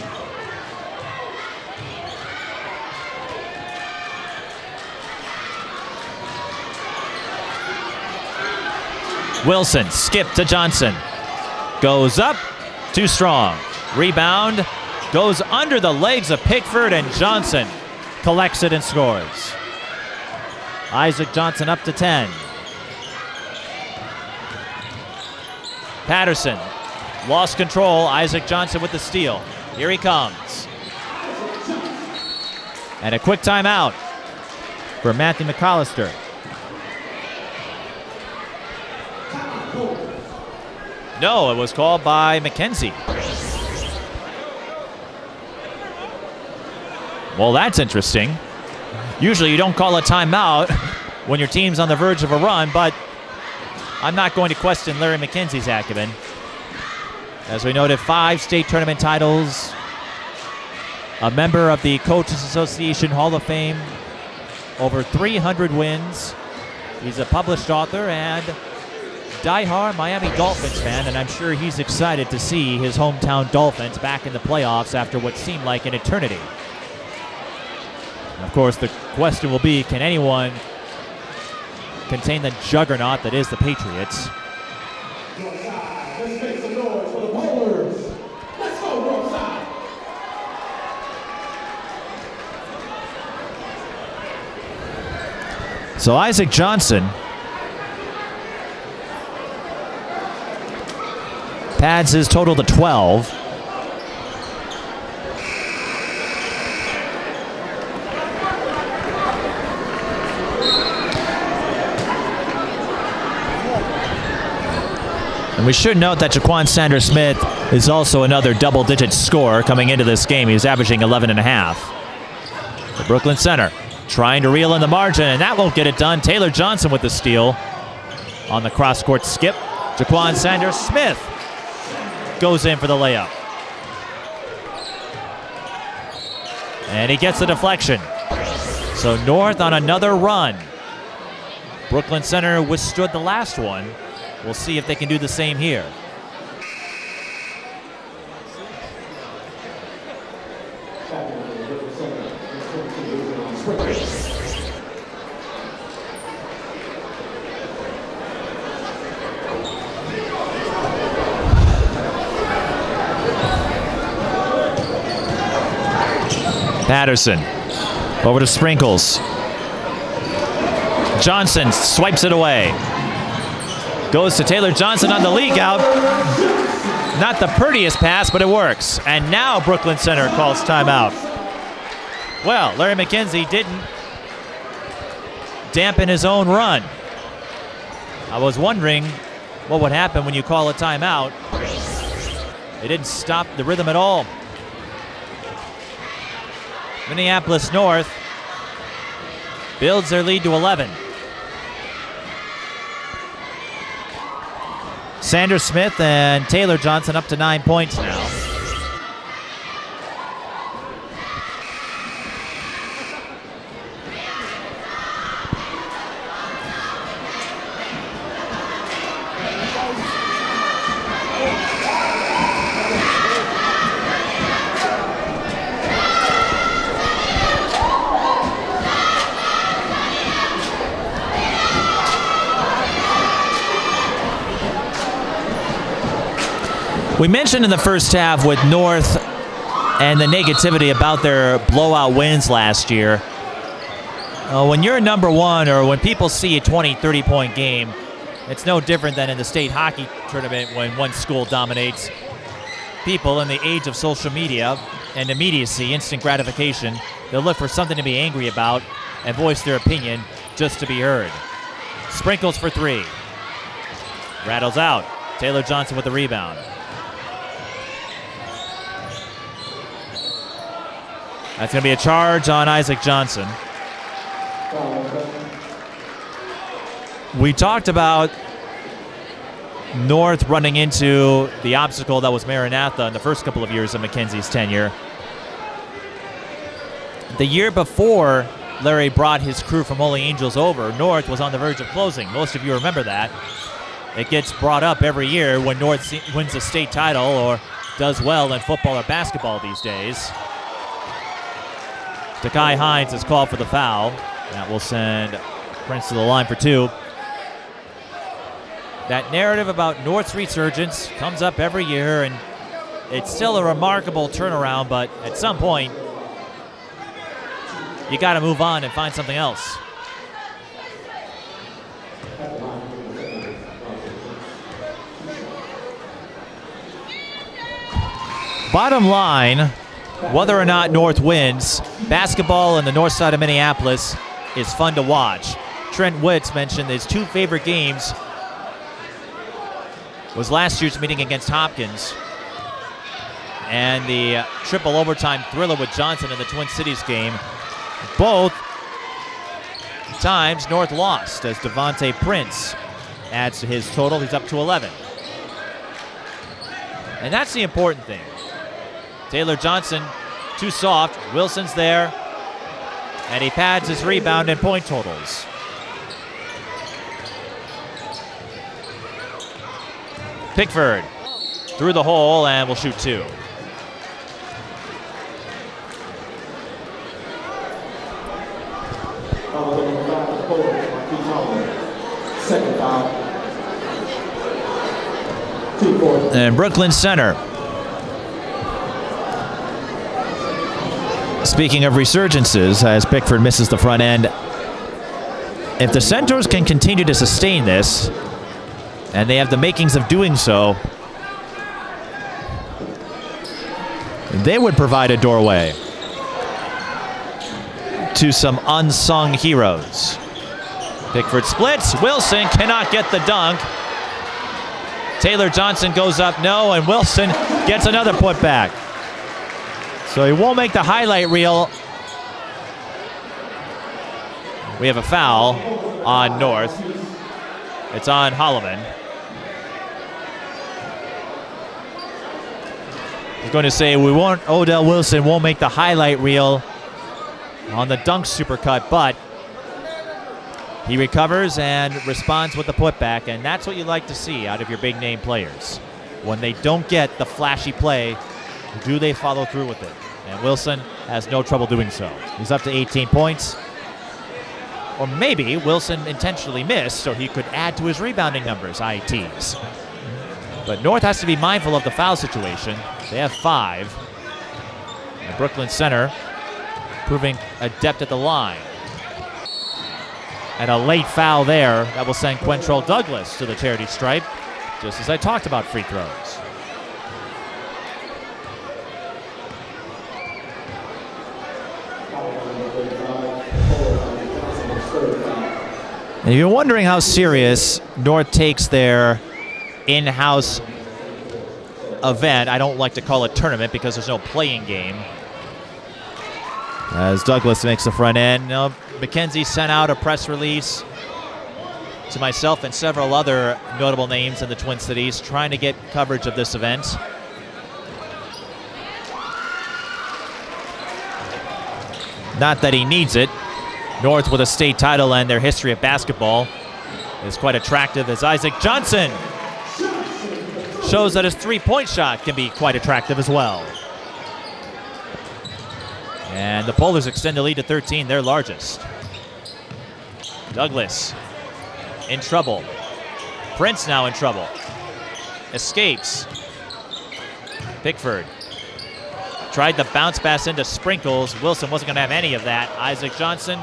Wilson, skip to Johnson. Goes up, too strong. Rebound, goes under the legs of Pickford, and Johnson collects it and scores. Isaac Johnson up to 10. Patterson lost control. Isaac Johnson with the steal. Here he comes. And a quick timeout for Matthew McAllister. No, it was called by McKenzie. Well, that's interesting. Usually you don't call a timeout when your team's on the verge of a run, but I'm not going to question Larry McKenzie's acumen. As we noted, five state tournament titles, a member of the Coaches Association Hall of Fame, over 300 wins. He's a published author and diehard Miami Dolphins fan, and I'm sure he's excited to see his hometown Dolphins back in the playoffs after what seemed like an eternity. And of course, the question will be can anyone contain the juggernaut that is the Patriots? So Isaac Johnson pads his total to 12. And we should note that Jaquan Sanders Smith is also another double digit scorer coming into this game. He's averaging 11 and a half. The Brooklyn Center trying to reel in the margin, and that won't get it done. Taylor Johnson with the steal on the cross court skip. Jaquan Sanders Smith goes in for the layup. And he gets the deflection. So North on another run. Brooklyn Center withstood the last one. We'll see if they can do the same here. Patterson over to Sprinkles. Johnson swipes it away. Goes to Taylor Johnson on the leak out. Not the prettiest pass, but it works. And now Brooklyn Center calls timeout. Well, Larry McKenzie didn't dampen his own run. I was wondering what would happen when you call a timeout. It didn't stop the rhythm at all. Minneapolis North builds their lead to 11. Sanders Smith and Taylor Johnson up to nine points now. We mentioned in the first half with North and the negativity about their blowout wins last year. Uh, when you're number one or when people see a 20, 30 point game, it's no different than in the state hockey tournament when one school dominates. People in the age of social media and immediacy, instant gratification, they'll look for something to be angry about and voice their opinion just to be heard. Sprinkles for three. Rattles out. Taylor Johnson with the rebound. That's going to be a charge on Isaac Johnson. We talked about North running into the obstacle that was Maranatha in the first couple of years of McKenzie's tenure. The year before Larry brought his crew from Holy Angels over, North was on the verge of closing. Most of you remember that. It gets brought up every year when North wins a state title or does well in football or basketball these days. Takai Hines is called for the foul. That will send Prince to the line for two. That narrative about North's resurgence comes up every year, and it's still a remarkable turnaround, but at some point, you got to move on and find something else. Bottom line, whether or not North wins, basketball in the north side of Minneapolis is fun to watch. Trent Witz mentioned his two favorite games was last year's meeting against Hopkins and the triple overtime thriller with Johnson in the Twin Cities game. Both times North lost as Devonte Prince adds to his total. He's up to 11. And that's the important thing. Taylor Johnson, too soft. Wilson's there. And he pads his rebound and point totals. Pickford through the hole and will shoot two. And Brooklyn Center. Speaking of resurgences, as Pickford misses the front end, if the Centaurs can continue to sustain this, and they have the makings of doing so, they would provide a doorway to some unsung heroes. Pickford splits. Wilson cannot get the dunk. Taylor Johnson goes up no, and Wilson gets another putback. So he won't make the highlight reel. We have a foul on North. It's on Holloman. Was going to say we won't. Odell Wilson won't make the highlight reel on the dunk supercut, but he recovers and responds with the putback, and that's what you like to see out of your big name players. When they don't get the flashy play, do they follow through with it? And Wilson has no trouble doing so. He's up to 18 points. Or maybe Wilson intentionally missed so he could add to his rebounding numbers, ITs. But North has to be mindful of the foul situation. They have five. And Brooklyn Center proving adept at the line. And a late foul there that will send Quentrell Douglas to the charity stripe, just as I talked about free throws. And if you're wondering how serious North takes their in-house event, I don't like to call it tournament because there's no playing game. As Douglas makes the front end, uh, McKenzie sent out a press release to myself and several other notable names in the Twin Cities trying to get coverage of this event. Not that he needs it. North with a state title and their history of basketball is quite attractive as Isaac Johnson shows that his three-point shot can be quite attractive as well. And the Polars extend the lead to 13, their largest. Douglas in trouble. Prince now in trouble. Escapes. Pickford tried the bounce pass into Sprinkles. Wilson wasn't going to have any of that. Isaac Johnson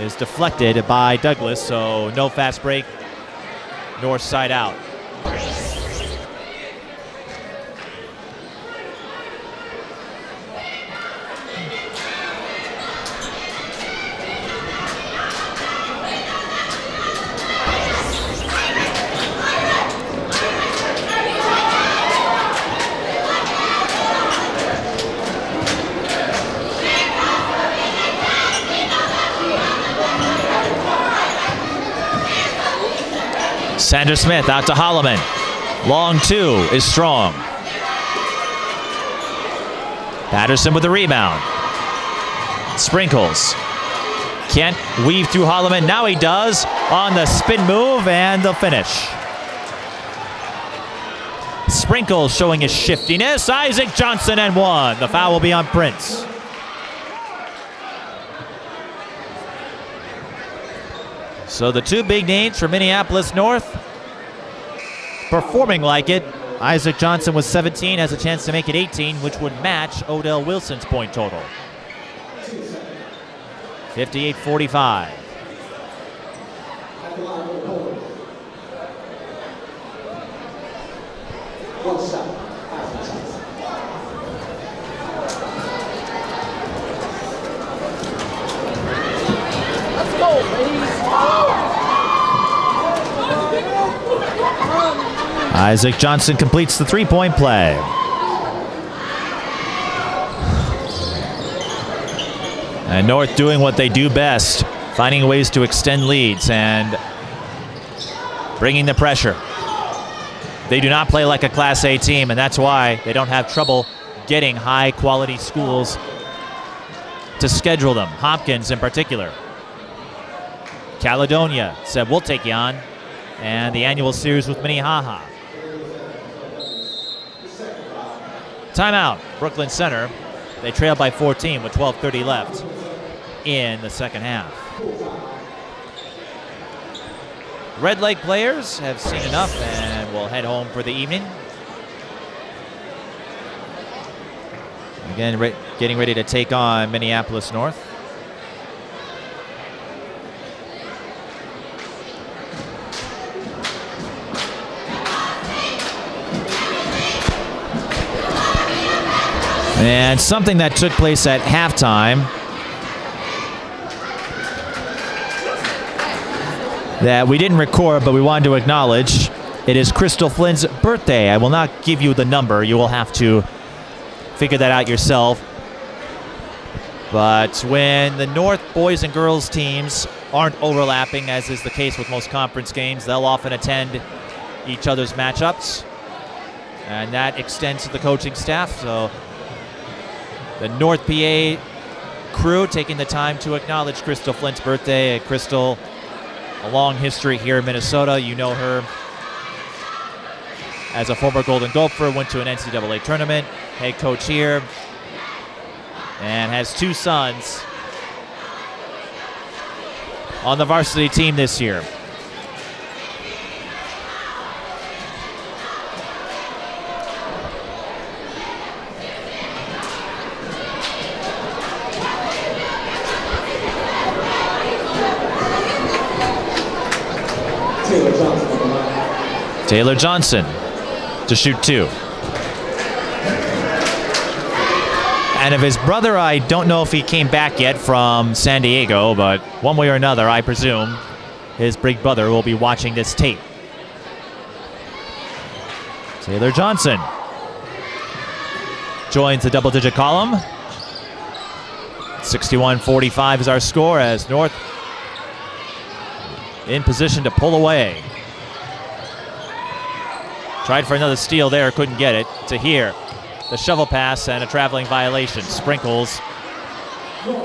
is deflected by Douglas, so no fast break, north side out. Sanders Smith out to Holloman. Long two is strong. Patterson with the rebound. Sprinkles. Can't weave through Holloman. Now he does on the spin move and the finish. Sprinkles showing his shiftiness. Isaac Johnson and one. The foul will be on Prince. So the two big names for Minneapolis North performing like it. Isaac Johnson was 17, has a chance to make it 18, which would match Odell Wilson's point total. 58 45. Isaac Johnson completes the three point play. And North doing what they do best, finding ways to extend leads and bringing the pressure. They do not play like a Class A team, and that's why they don't have trouble getting high quality schools to schedule them, Hopkins in particular. Caledonia said, We'll take you on. And the annual series with Minnehaha. Timeout, Brooklyn Center. They trail by 14 with 12.30 left in the second half. Red Lake players have seen enough and will head home for the evening. Again, re- getting ready to take on Minneapolis North. And something that took place at halftime that we didn't record, but we wanted to acknowledge. It is Crystal Flynn's birthday. I will not give you the number. You will have to figure that out yourself. But when the North boys and girls teams aren't overlapping, as is the case with most conference games, they'll often attend each other's matchups. And that extends to the coaching staff. So the North PA crew taking the time to acknowledge Crystal Flint's birthday. Crystal, a long history here in Minnesota. You know her as a former Golden Gopher, went to an NCAA tournament, head coach here, and has two sons on the varsity team this year. Taylor Johnson to shoot two. And of his brother, I don't know if he came back yet from San Diego, but one way or another, I presume his big brother will be watching this tape. Taylor Johnson joins the double digit column. 61 45 is our score as North in position to pull away. Tried for another steal there, couldn't get it. Tahir, the shovel pass and a traveling violation. Sprinkles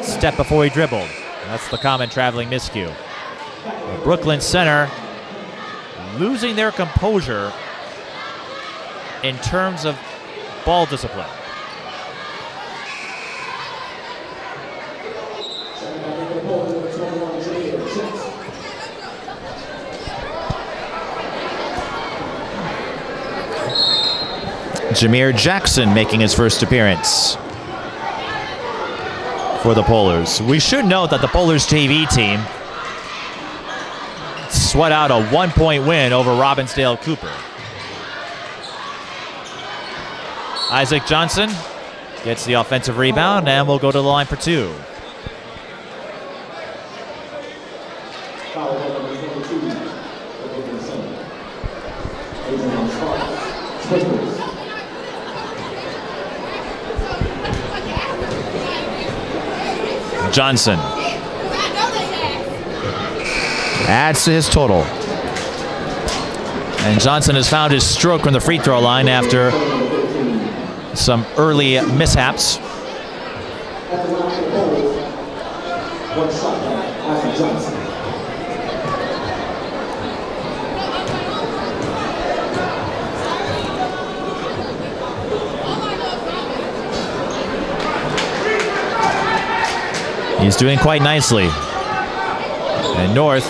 step before he dribbled. That's the common traveling miscue. The Brooklyn Center losing their composure in terms of ball discipline. Jameer Jackson making his first appearance for the Polars. We should note that the Polars JV team sweat out a one point win over Robbinsdale Cooper. Isaac Johnson gets the offensive rebound and will go to the line for two. Johnson adds to his total. And Johnson has found his stroke from the free throw line after some early mishaps. One shot by Isaac Johnson. He's doing quite nicely. And North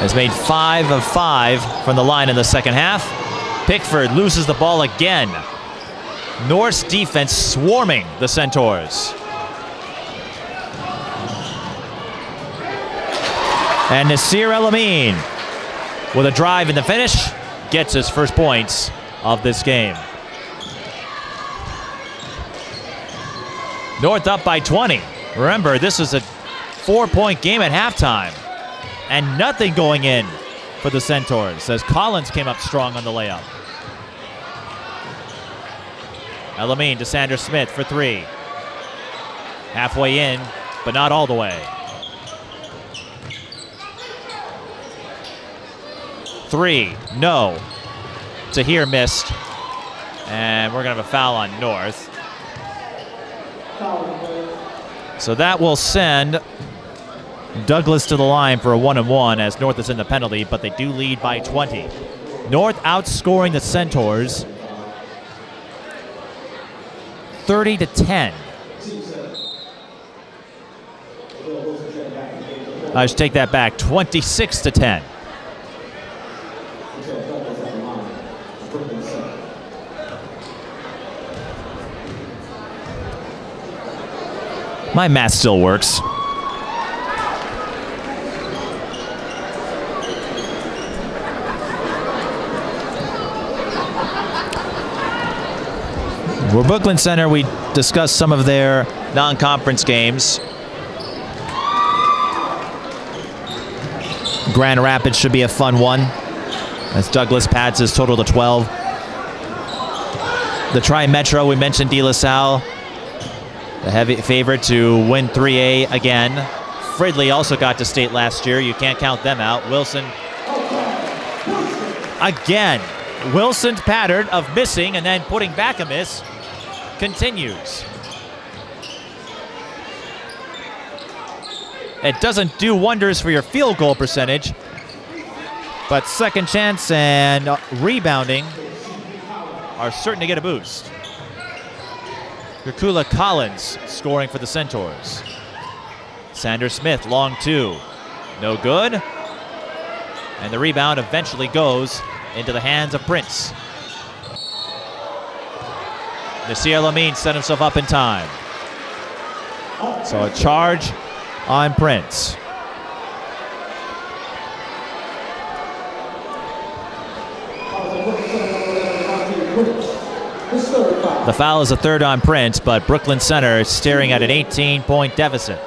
has made five of five from the line in the second half. Pickford loses the ball again. North's defense swarming the Centaurs. And Nasir El Amin with a drive in the finish gets his first points of this game. North up by 20. Remember, this was a four-point game at halftime. And nothing going in for the Centaurs as Collins came up strong on the layup. El Amin to Sanders Smith for three. Halfway in, but not all the way. Three, no. Tahir missed. And we're going to have a foul on North. So that will send Douglas to the line for a one and one as North is in the penalty, but they do lead by 20. North outscoring the Centaurs 30 to 10. I should take that back 26 to 10. My math still works. We're Brooklyn Center. We discussed some of their non-conference games. Grand Rapids should be a fun one as Douglas pads his total to 12. The Tri-Metro, we mentioned De La Salle, the heavy favorite to win 3A again. Fridley also got to state last year. You can't count them out. Wilson again. Wilson's pattern of missing and then putting back a miss continues. It doesn't do wonders for your field goal percentage, but second chance and rebounding are certain to get a boost. Kukula Collins scoring for the Centaurs. Sanders Smith, long two. No good. And the rebound eventually goes into the hands of Prince. Nasir Amin set himself up in time. So a charge on Prince. The foul is a third on Prince, but Brooklyn Center is staring at an 18-point deficit.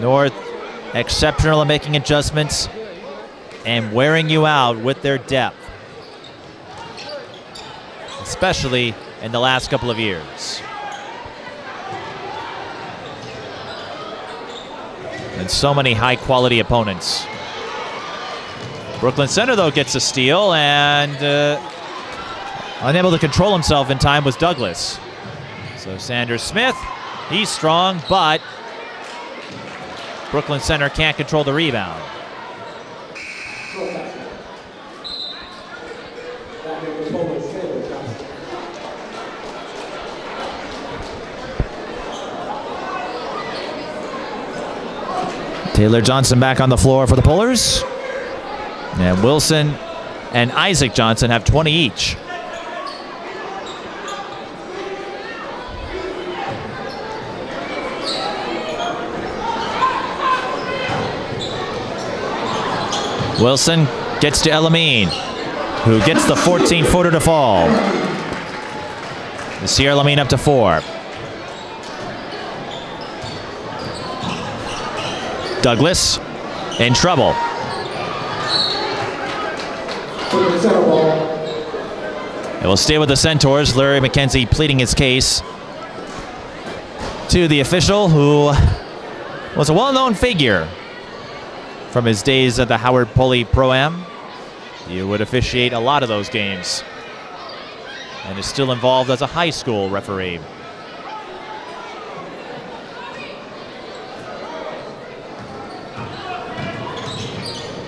North exceptional at making adjustments and wearing you out with their depth, especially in the last couple of years. And so many high-quality opponents. Brooklyn Center, though, gets a steal, and uh, unable to control himself in time was Douglas. So Sanders Smith, he's strong, but Brooklyn Center can't control the rebound. Taylor Johnson back on the floor for the Polars. And Wilson and Isaac Johnson have 20 each. Wilson gets to El Amin, who gets the 14 footer to fall. Sierra El Amin up to four. Douglas in trouble. It will stay with the Centaurs. Larry McKenzie pleading his case to the official who was a well-known figure from his days at the Howard Pulley Pro-Am. He would officiate a lot of those games and is still involved as a high school referee.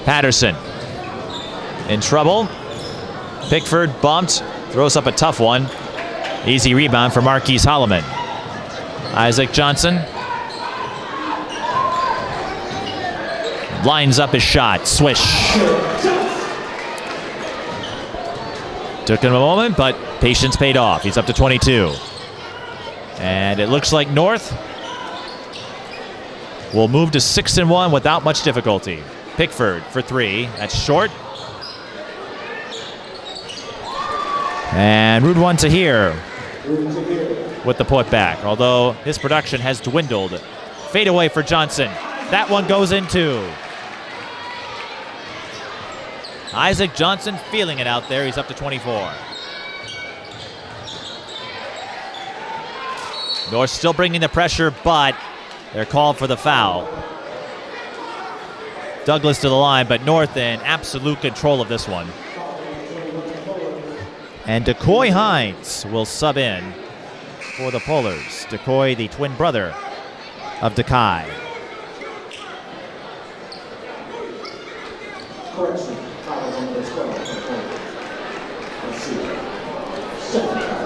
Patterson in trouble. Pickford bumped, throws up a tough one. Easy rebound for Marquise Holloman. Isaac Johnson lines up his shot. Swish. Took him a moment, but patience paid off. He's up to 22. And it looks like North will move to 6 and 1 without much difficulty. Pickford for three. That's short. And Rudwan Tahir with the putback, although his production has dwindled. Fade away for Johnson. That one goes into. Isaac Johnson feeling it out there. He's up to 24. North still bringing the pressure, but they're called for the foul. Douglas to the line, but North in absolute control of this one. And Decoy Hines will sub in for the Polars. Decoy, the twin brother of Dekai. Correction. Foul number 12. Let's see. Second foul.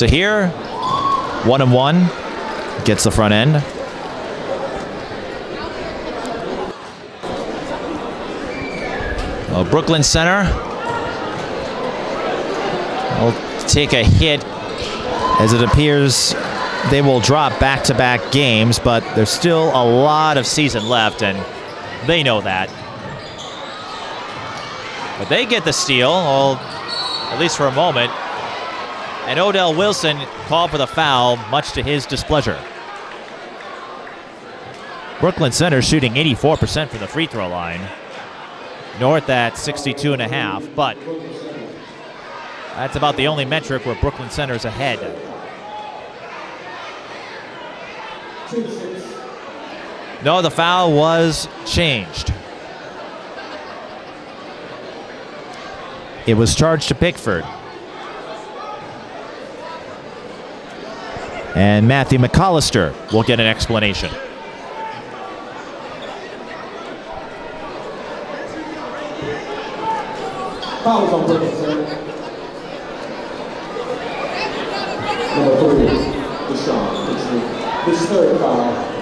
Tahir, one and one, gets the front end. Well, Brooklyn Center will take a hit as it appears they will drop back-to-back games, but there's still a lot of season left, and they know that. But they get the steal, well, at least for a moment. And Odell Wilson called for the foul, much to his displeasure. Brooklyn Center shooting 84% from the free throw line. North at 62 and a half, but that's about the only metric where Brooklyn Center is ahead. No, the foul was changed. It was charged to Pickford. And Matthew McAllister will get an explanation. This third foul.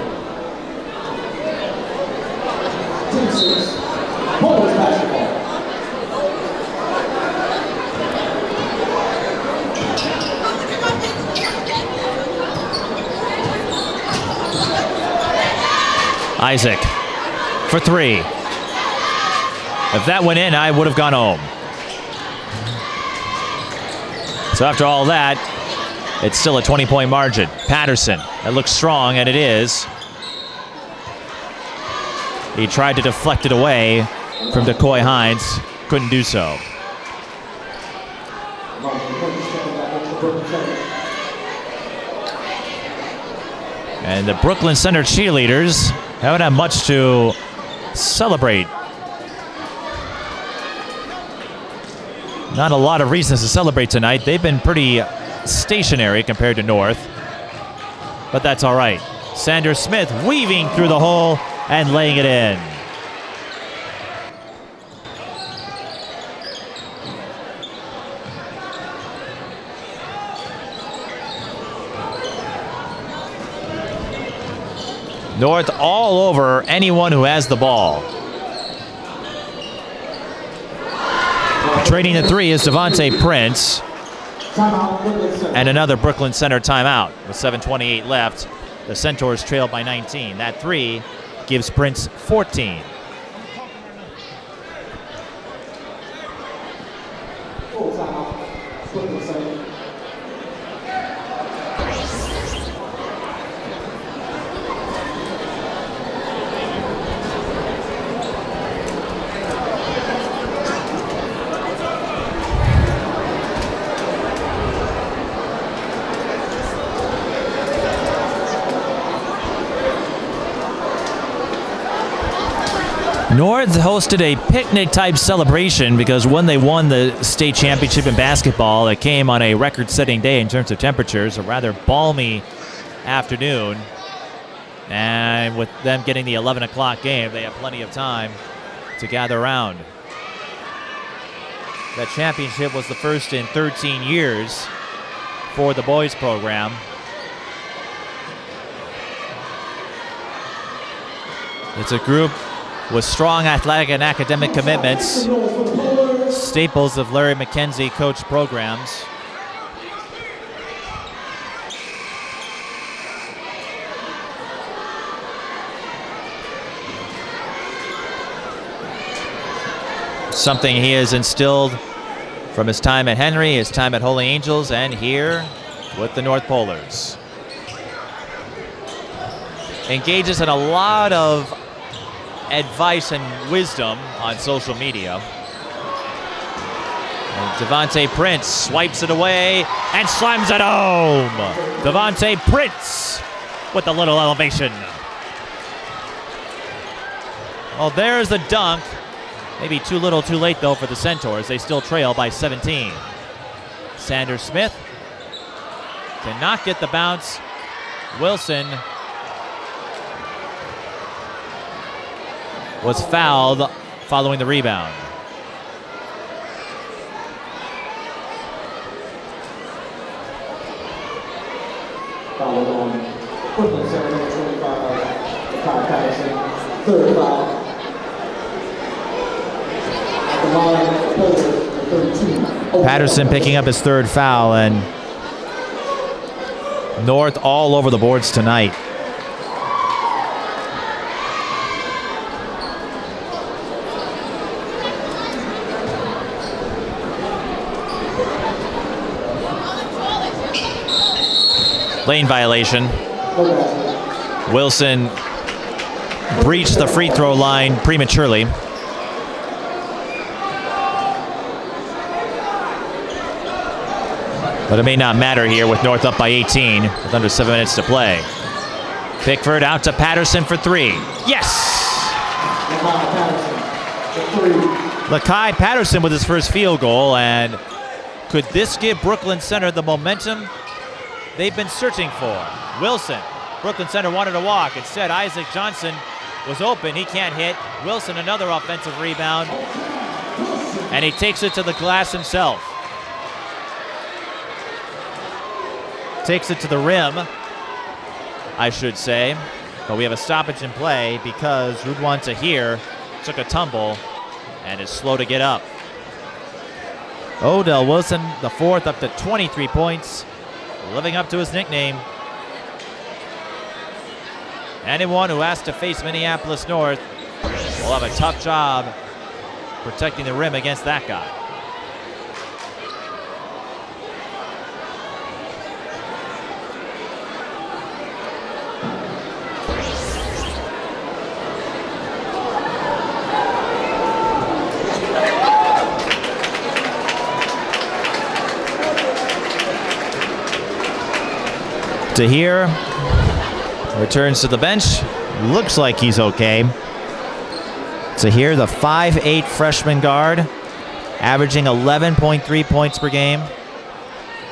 Isaac for three. If that went in, I would have gone home. So after all that, it's still a 20-point margin. Patterson, that looks strong, and it is. He tried to deflect it away from Decoy Hines, couldn't do so. And the Brooklyn Center cheerleaders haven't had much to celebrate. Not a lot of reasons to celebrate tonight. They've been pretty stationary compared to North. But that's all right. Sanders Smith weaving through the hole and laying it in. North all over anyone who has the ball. Trading the three is Devontae Prince and another Brooklyn Center timeout with 7.28 left The Centaurs trail by 19. That three gives Prince 14. North hosted a picnic type celebration because when they won the state championship in basketball, it came on a record setting day in terms of temperatures, a rather balmy afternoon. And with them getting the 11 o'clock game, they have plenty of time to gather around. That championship was the first in 13 years for the boys program. It's a group with strong athletic and academic commitments, staples of Larry McKenzie coach programs. Something he has instilled from his time at Henry, his time at Holy Angels, and here with the North Polars. Engages in a lot of advice and wisdom on social media. And Prince swipes it away and slams it home. Devonte Prince with a little elevation. Well, there's the dunk. Maybe too little, too late, though, for the Centaurs. They still trail by 17. Sanders Smith cannot get the bounce. Wilson was fouled following the rebound. Foul on Brooklyn Center, 25, Kyle Patterson. Third foul. At the line, Polar, 32. Patterson picking up his third foul, and North all over the boards tonight. Lane violation. Wilson breached the free throw line prematurely. But it may not matter here with North up by 18 with under seven minutes to play. Pickford out to Patterson for three. Yes! Lu'Cye Patterson with his first field goal, and could this give Brooklyn Center the momentum they've been searching for? Wilson, Brooklyn Center wanted to walk. Instead, Isaac Johnson was open. He can't hit. Wilson, another offensive rebound, and he takes it to the glass himself. Takes it to the rim, I should say. But we have a stoppage in play because Rudwan Tahir took a tumble and is slow to get up. Odell Wilson, the fourth, up to 23 points, living up to his nickname. Anyone who has to face Minneapolis North will have a tough job protecting the rim against that guy. Tahir returns to the bench. Looks like he's okay. Tahir, the 5'8 freshman guard, averaging 11.3 points per game,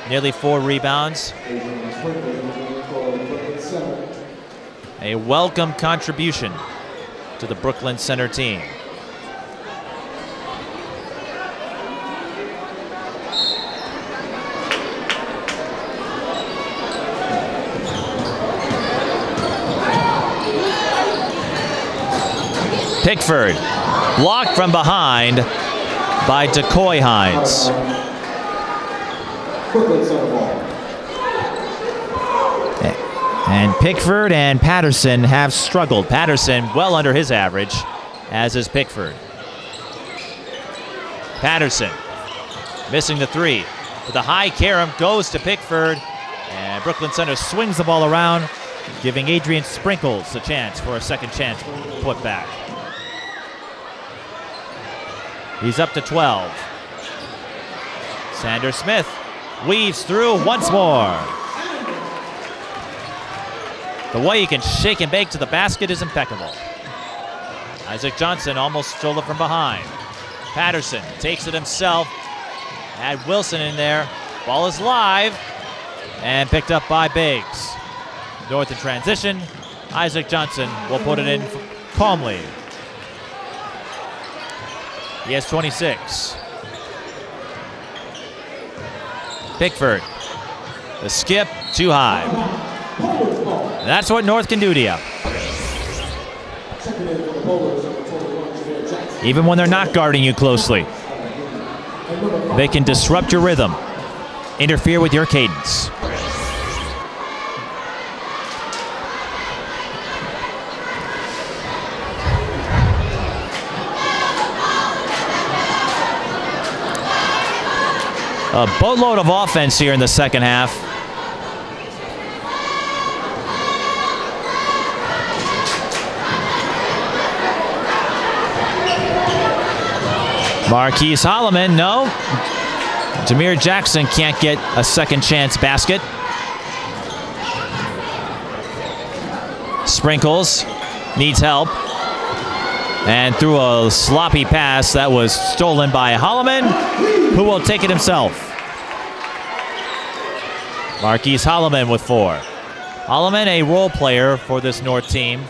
nearly four rebounds. A welcome contribution to the Brooklyn Center team. Pickford blocked from behind by Decoy Hines. And Pickford and Patterson have struggled. Patterson well under his average, as is Pickford. Patterson missing the three. But the high carom goes to Pickford. And Brooklyn Center swings the ball around, giving Adreone Sprinkles a chance for a second chance put back. He's up to 12. Sander Smith weaves through once more. The way he can shake and bake to the basket is impeccable. Isaac Johnson almost stole it from behind. Patterson takes it himself. Had Wilson in there. Ball is live and picked up by Biggs. North in transition. Isaac Johnson will put it in calmly. He has 26. Pickford. The skip, too high. That's what North can do to you. Even when they're not guarding you closely, they can disrupt your rhythm, interfere with your cadence. A boatload of offense here in the second half. Marquise Holloman, no. Jameer Jackson can't get a second chance basket. Sprinkles needs help. And through a sloppy pass that was stolen by Holloman, who will take it himself. Marquise Holloman with four. Holloman, a role player for this North team.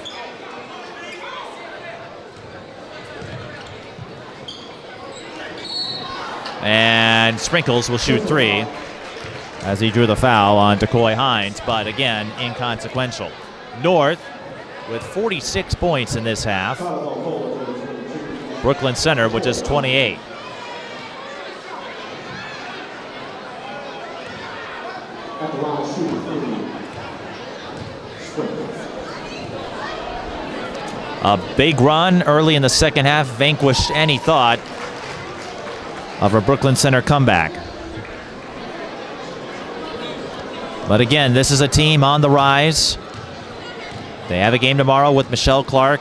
And Sprinkles will shoot three as he drew the foul on Decoy Hines, but again, inconsequential. North with 46 points in this half. Brooklyn Center with just 28. A big run early in the second half vanquished any thought of a Brooklyn Center comeback. But again, this is a team on the rise. They have a game tomorrow with Michelle Clark.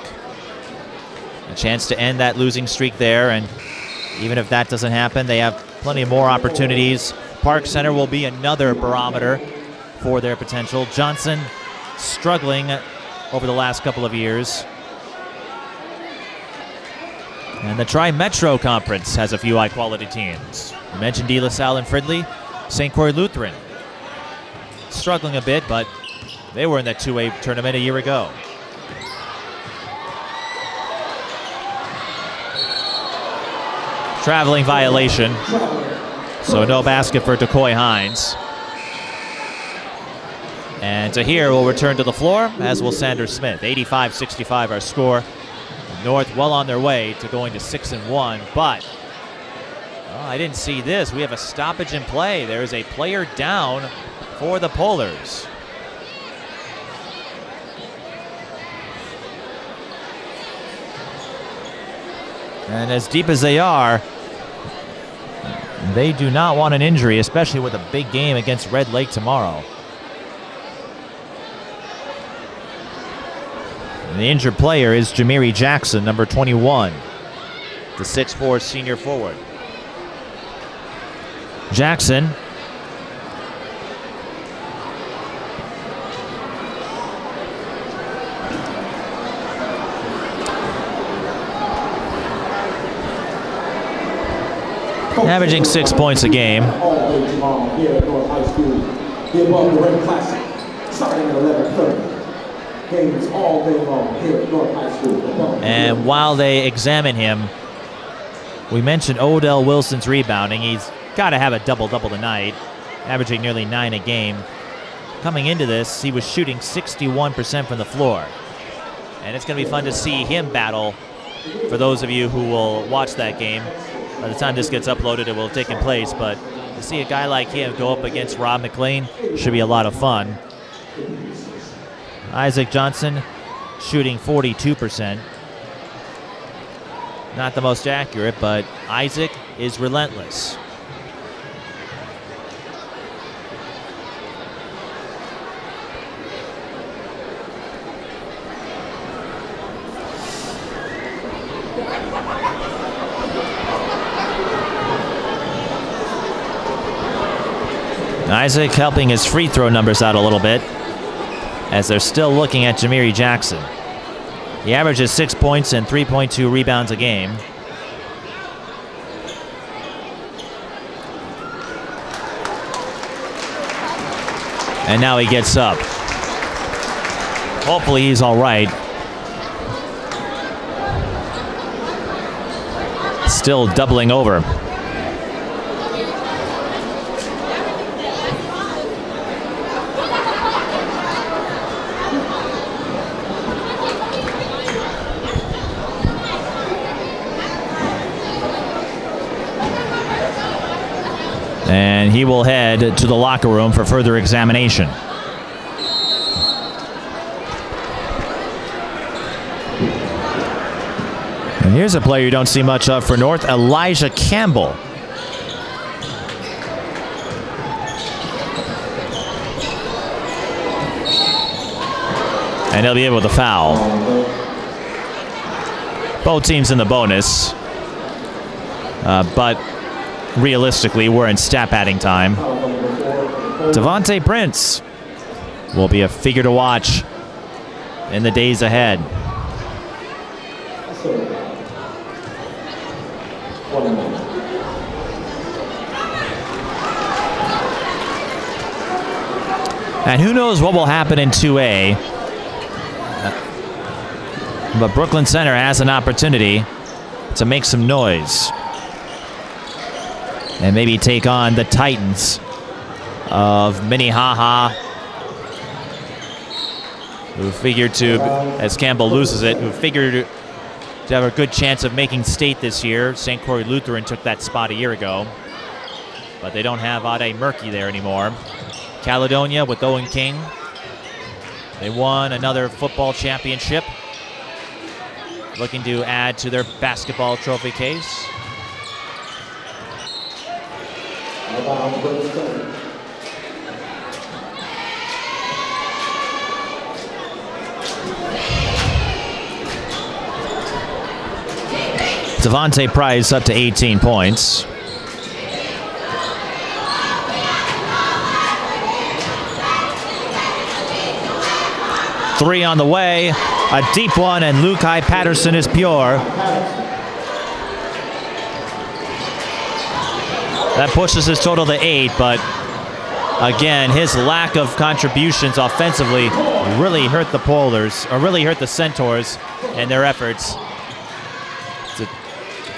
A chance to end that losing streak there. And even if that doesn't happen, they have plenty of more opportunities. Park Center will be another barometer for their potential. Johnson struggling over the last couple of years. And the Tri-Metro Conference has a few high-quality teams. You mentioned De La Salle and Fridley. St. Croix Lutheran struggling a bit, but they were in that 2A tournament a year ago. Traveling violation. So no basket for Decoy Hines. And Tahir will return to the floor, as will Sanders Smith. 85-65 our score. North well on their way to going to 6 and 1, but oh, I didn't see this. We have a stoppage in play. There is a player down for the Polars. And as deep as they are, they do not want an injury, especially with a big game against Red Lake tomorrow. And the injured player is Jamiri Jackson, number 21, the 6'4 senior forward. Jackson averaging six points a game. And while they examine him, we mentioned Odell Wilson's rebounding. He's got to have a double-double tonight, averaging nearly nine a game. Coming into this, he was shooting 61% from the floor. And it's going to be fun to see him battle for those of you who will watch that game. By the time this gets uploaded, it will have taken place, but to see a guy like him go up against Rob McLean should be a lot of fun. Isaac Johnson shooting 42%. Not the most accurate, but Isaac is relentless. Isaac helping his free throw numbers out a little bit as they're still looking at Jamiri Jackson. He averages six points and 3.2 rebounds a game. And now he gets up. Hopefully he's all right. Still doubling over. And he will head to the locker room for further examination. And here's a player you don't see much of for North, Elijah Campbell. And he'll be able to foul. Both teams in the bonus. Uh, but realistically, we're in stat padding time. Devonte Prince will be a figure to watch in the days ahead. And who knows what will happen in 2A. But Brooklyn Center has an opportunity to make some noise and maybe take on the Titans of Minnehaha, who figured to, as Campbell loses it, who figured to have a good chance of making state this year. St. Croix Lutheran took that spot a year ago, but they don't have Ade Murkey there anymore. Caledonia with Owen King. They won another football championship, looking to add to their basketball trophy case. Devontae Prince up to 18 points. Three on the way, a deep one, and Lu'Cye Patterson is pure. That pushes his total to eight, but again, his lack of contributions offensively really hurt the Polars, or really hurt the Centaurs and their efforts to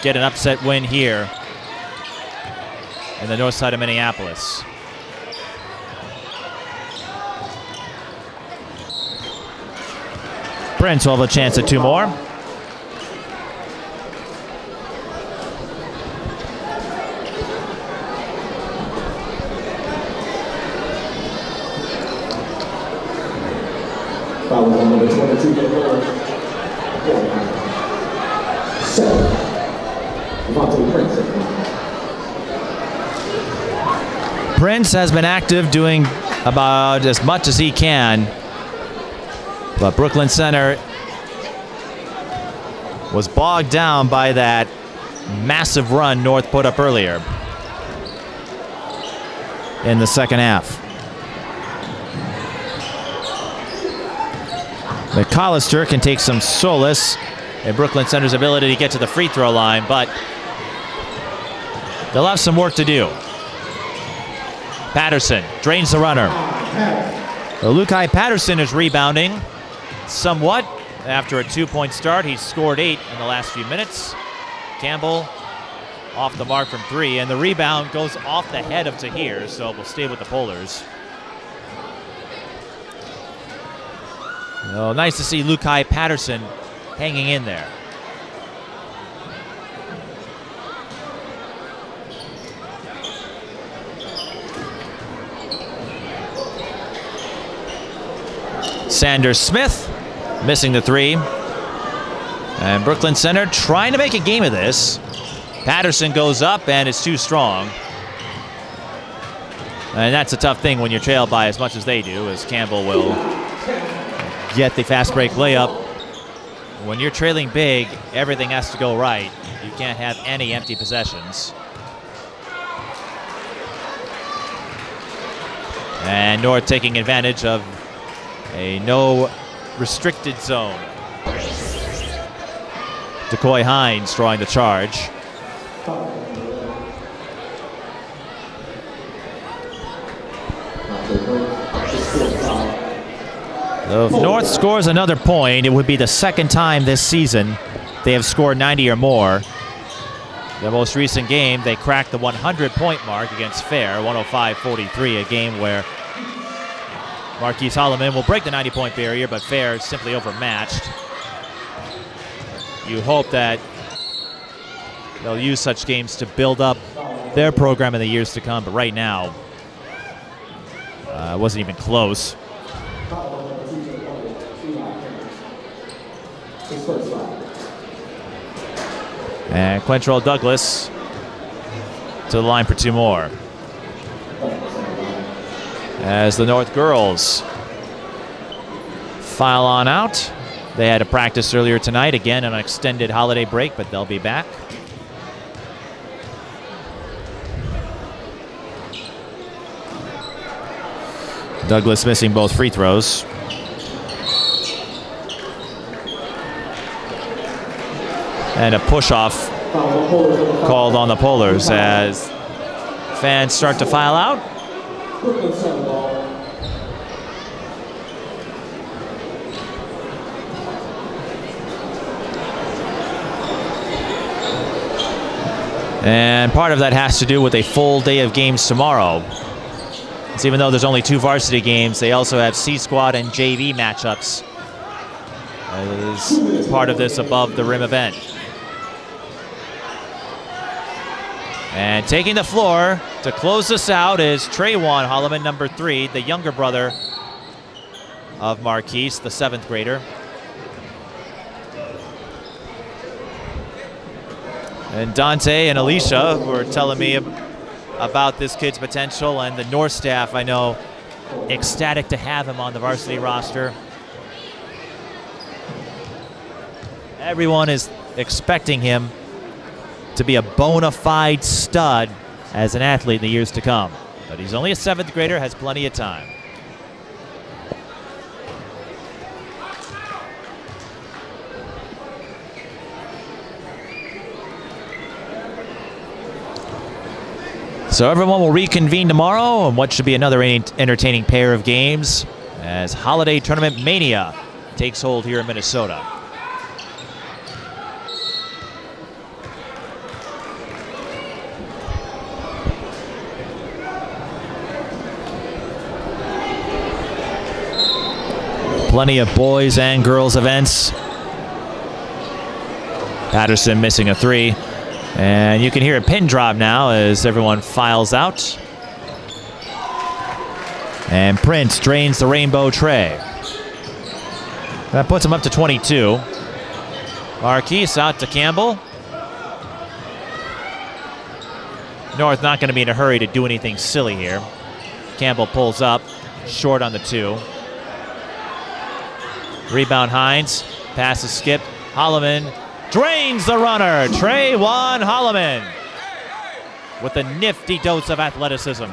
get an upset win here in the north side of Minneapolis. Prince will have a chance at two more. Foul on number 22, Gilmore. Seven. Devontae Prince. Has been active doing about as much as he can. But Brooklyn Center was bogged down by that massive run North put up earlier in the second half. McCollister can take some solace in Brooklyn Center's ability to get to the free throw line, but they'll have some work to do. Patterson drains the runner. Lu'Cye Patterson is rebounding somewhat after a two-point start. He's scored eight in the last few minutes. Campbell off the mark from three, and the rebound goes off the head of Tahir, so we'll stay with the Polars. Oh, nice to see Lu'Cye Patterson hanging in there. Sanders Smith missing the three. And Brooklyn Center trying to make a game of this. Patterson goes up and it's too strong. And that's a tough thing when you're trailed by as much as they do, as Campbell will get the fast break layup. When you're trailing big, everything has to go right. You can't have any empty possessions. And North taking advantage of a no restricted zone. Decoy Hines drawing the charge. If North scores another point, it would be the second time this season they have scored 90 or more. The most recent game, they cracked the 100 point mark against Fair, 105 43, a game where Marquise Holloman will break the 90 point barrier, but Fair is simply overmatched. You hope that they'll use such games to build up their program in the years to come, but right now, uh, it wasn't even close. And Quentrell Douglas to the line for two more. As the North girls file on out. They had a practice earlier tonight, again an extended holiday break, but they'll be back. Douglas missing both free throws. And a push off called on the Polars as fans start to file out. And part of that has to do with a full day of games tomorrow. Even though there's only two varsity games, they also have C squad and JV matchups as part of this above the rim event. And taking the floor to close this out is Trayvon Holloman, number three, the younger brother of Marquise, the seventh grader. And Dante and Alicia were telling me about this kid's potential, and the North staff, I know, ecstatic to have him on the varsity roster. Everyone is expecting him to be a bona fide stud as an athlete in the years to come. But he's only a seventh grader, has plenty of time. So everyone will reconvene tomorrow and what should be another entertaining pair of games as Holiday Tournament Mania takes hold here in Minnesota. Plenty of boys and girls events. Patterson missing a three. And you can hear a pin drop now as everyone files out. And Prince drains the rainbow tray. That puts him up to 22. Marquise out to Campbell. North not going to be in a hurry to do anything silly here. Campbell pulls up, short on the two. Rebound Hines. Pass is skipped. Holloman drains the runner. Trayvon Holloman with a nifty dose of athleticism.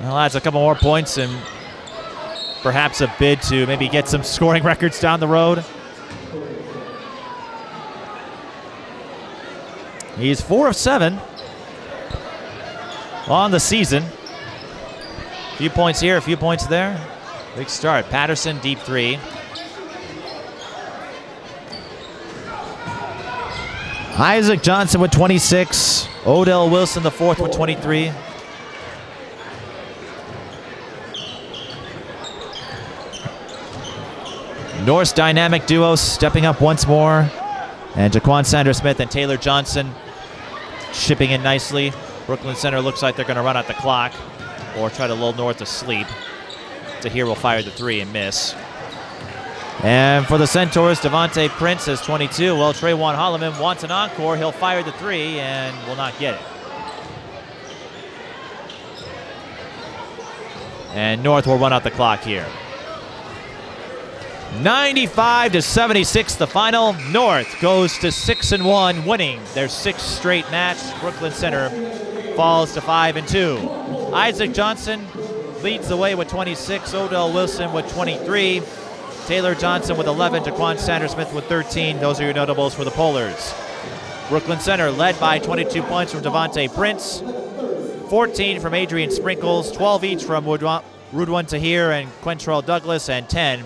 Well, that's a couple more points and perhaps a bid to maybe get some scoring records down the road. He's four of seven on the season few points here, a few points there. Big start. Patterson, deep three. Isaac Johnson with 26. Odell Wilson, the fourth, with 23. Norse dynamic duo stepping up once more. And Jaquan Sanders Smith and Taylor Johnson shipping in nicely. Brooklyn Center looks like they're going to run out the clock. Or try to lull North to sleep. Tahir will fire the three and miss. And for the Centaurs, Devontae Prince has 22. Well, Trayvon Holloman wants an encore. He'll fire the three and will not get it. And North will run out the clock here. 95 to 76 the final. North goes to 6 and 1 winning their sixth straight match. Brooklyn Center falls to 5 and 2. Isaac Johnson leads the way with 26, Odell Wilson with 23, Taylor Johnson with 11, Jaquan Sanders Smith with 13. Those are your notables for the Polars. Brooklyn Center led by 22 points from Devontae Prince, 14 from Adreone Sprinkles, 12 each from Rudwan Tahir and Quentrell Douglas, and 10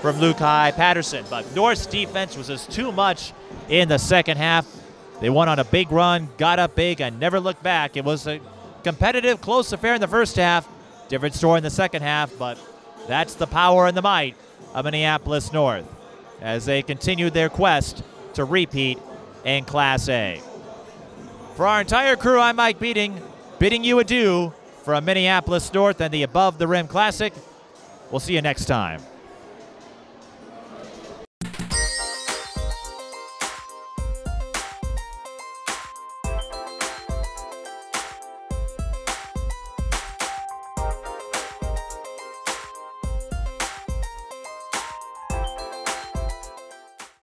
from Lu'Cye Patterson. But North's defense was just too much in the second half. They went on a big run, got up big, and never looked back. It was a competitive, close affair in the first half. Different story in the second half, but that's the power and the might of Minneapolis North as they continue their quest to repeat in Class A. For our entire crew, I'm Mike Beating, bidding you adieu from Minneapolis North and the Above the Rim Classic. We'll see you next time.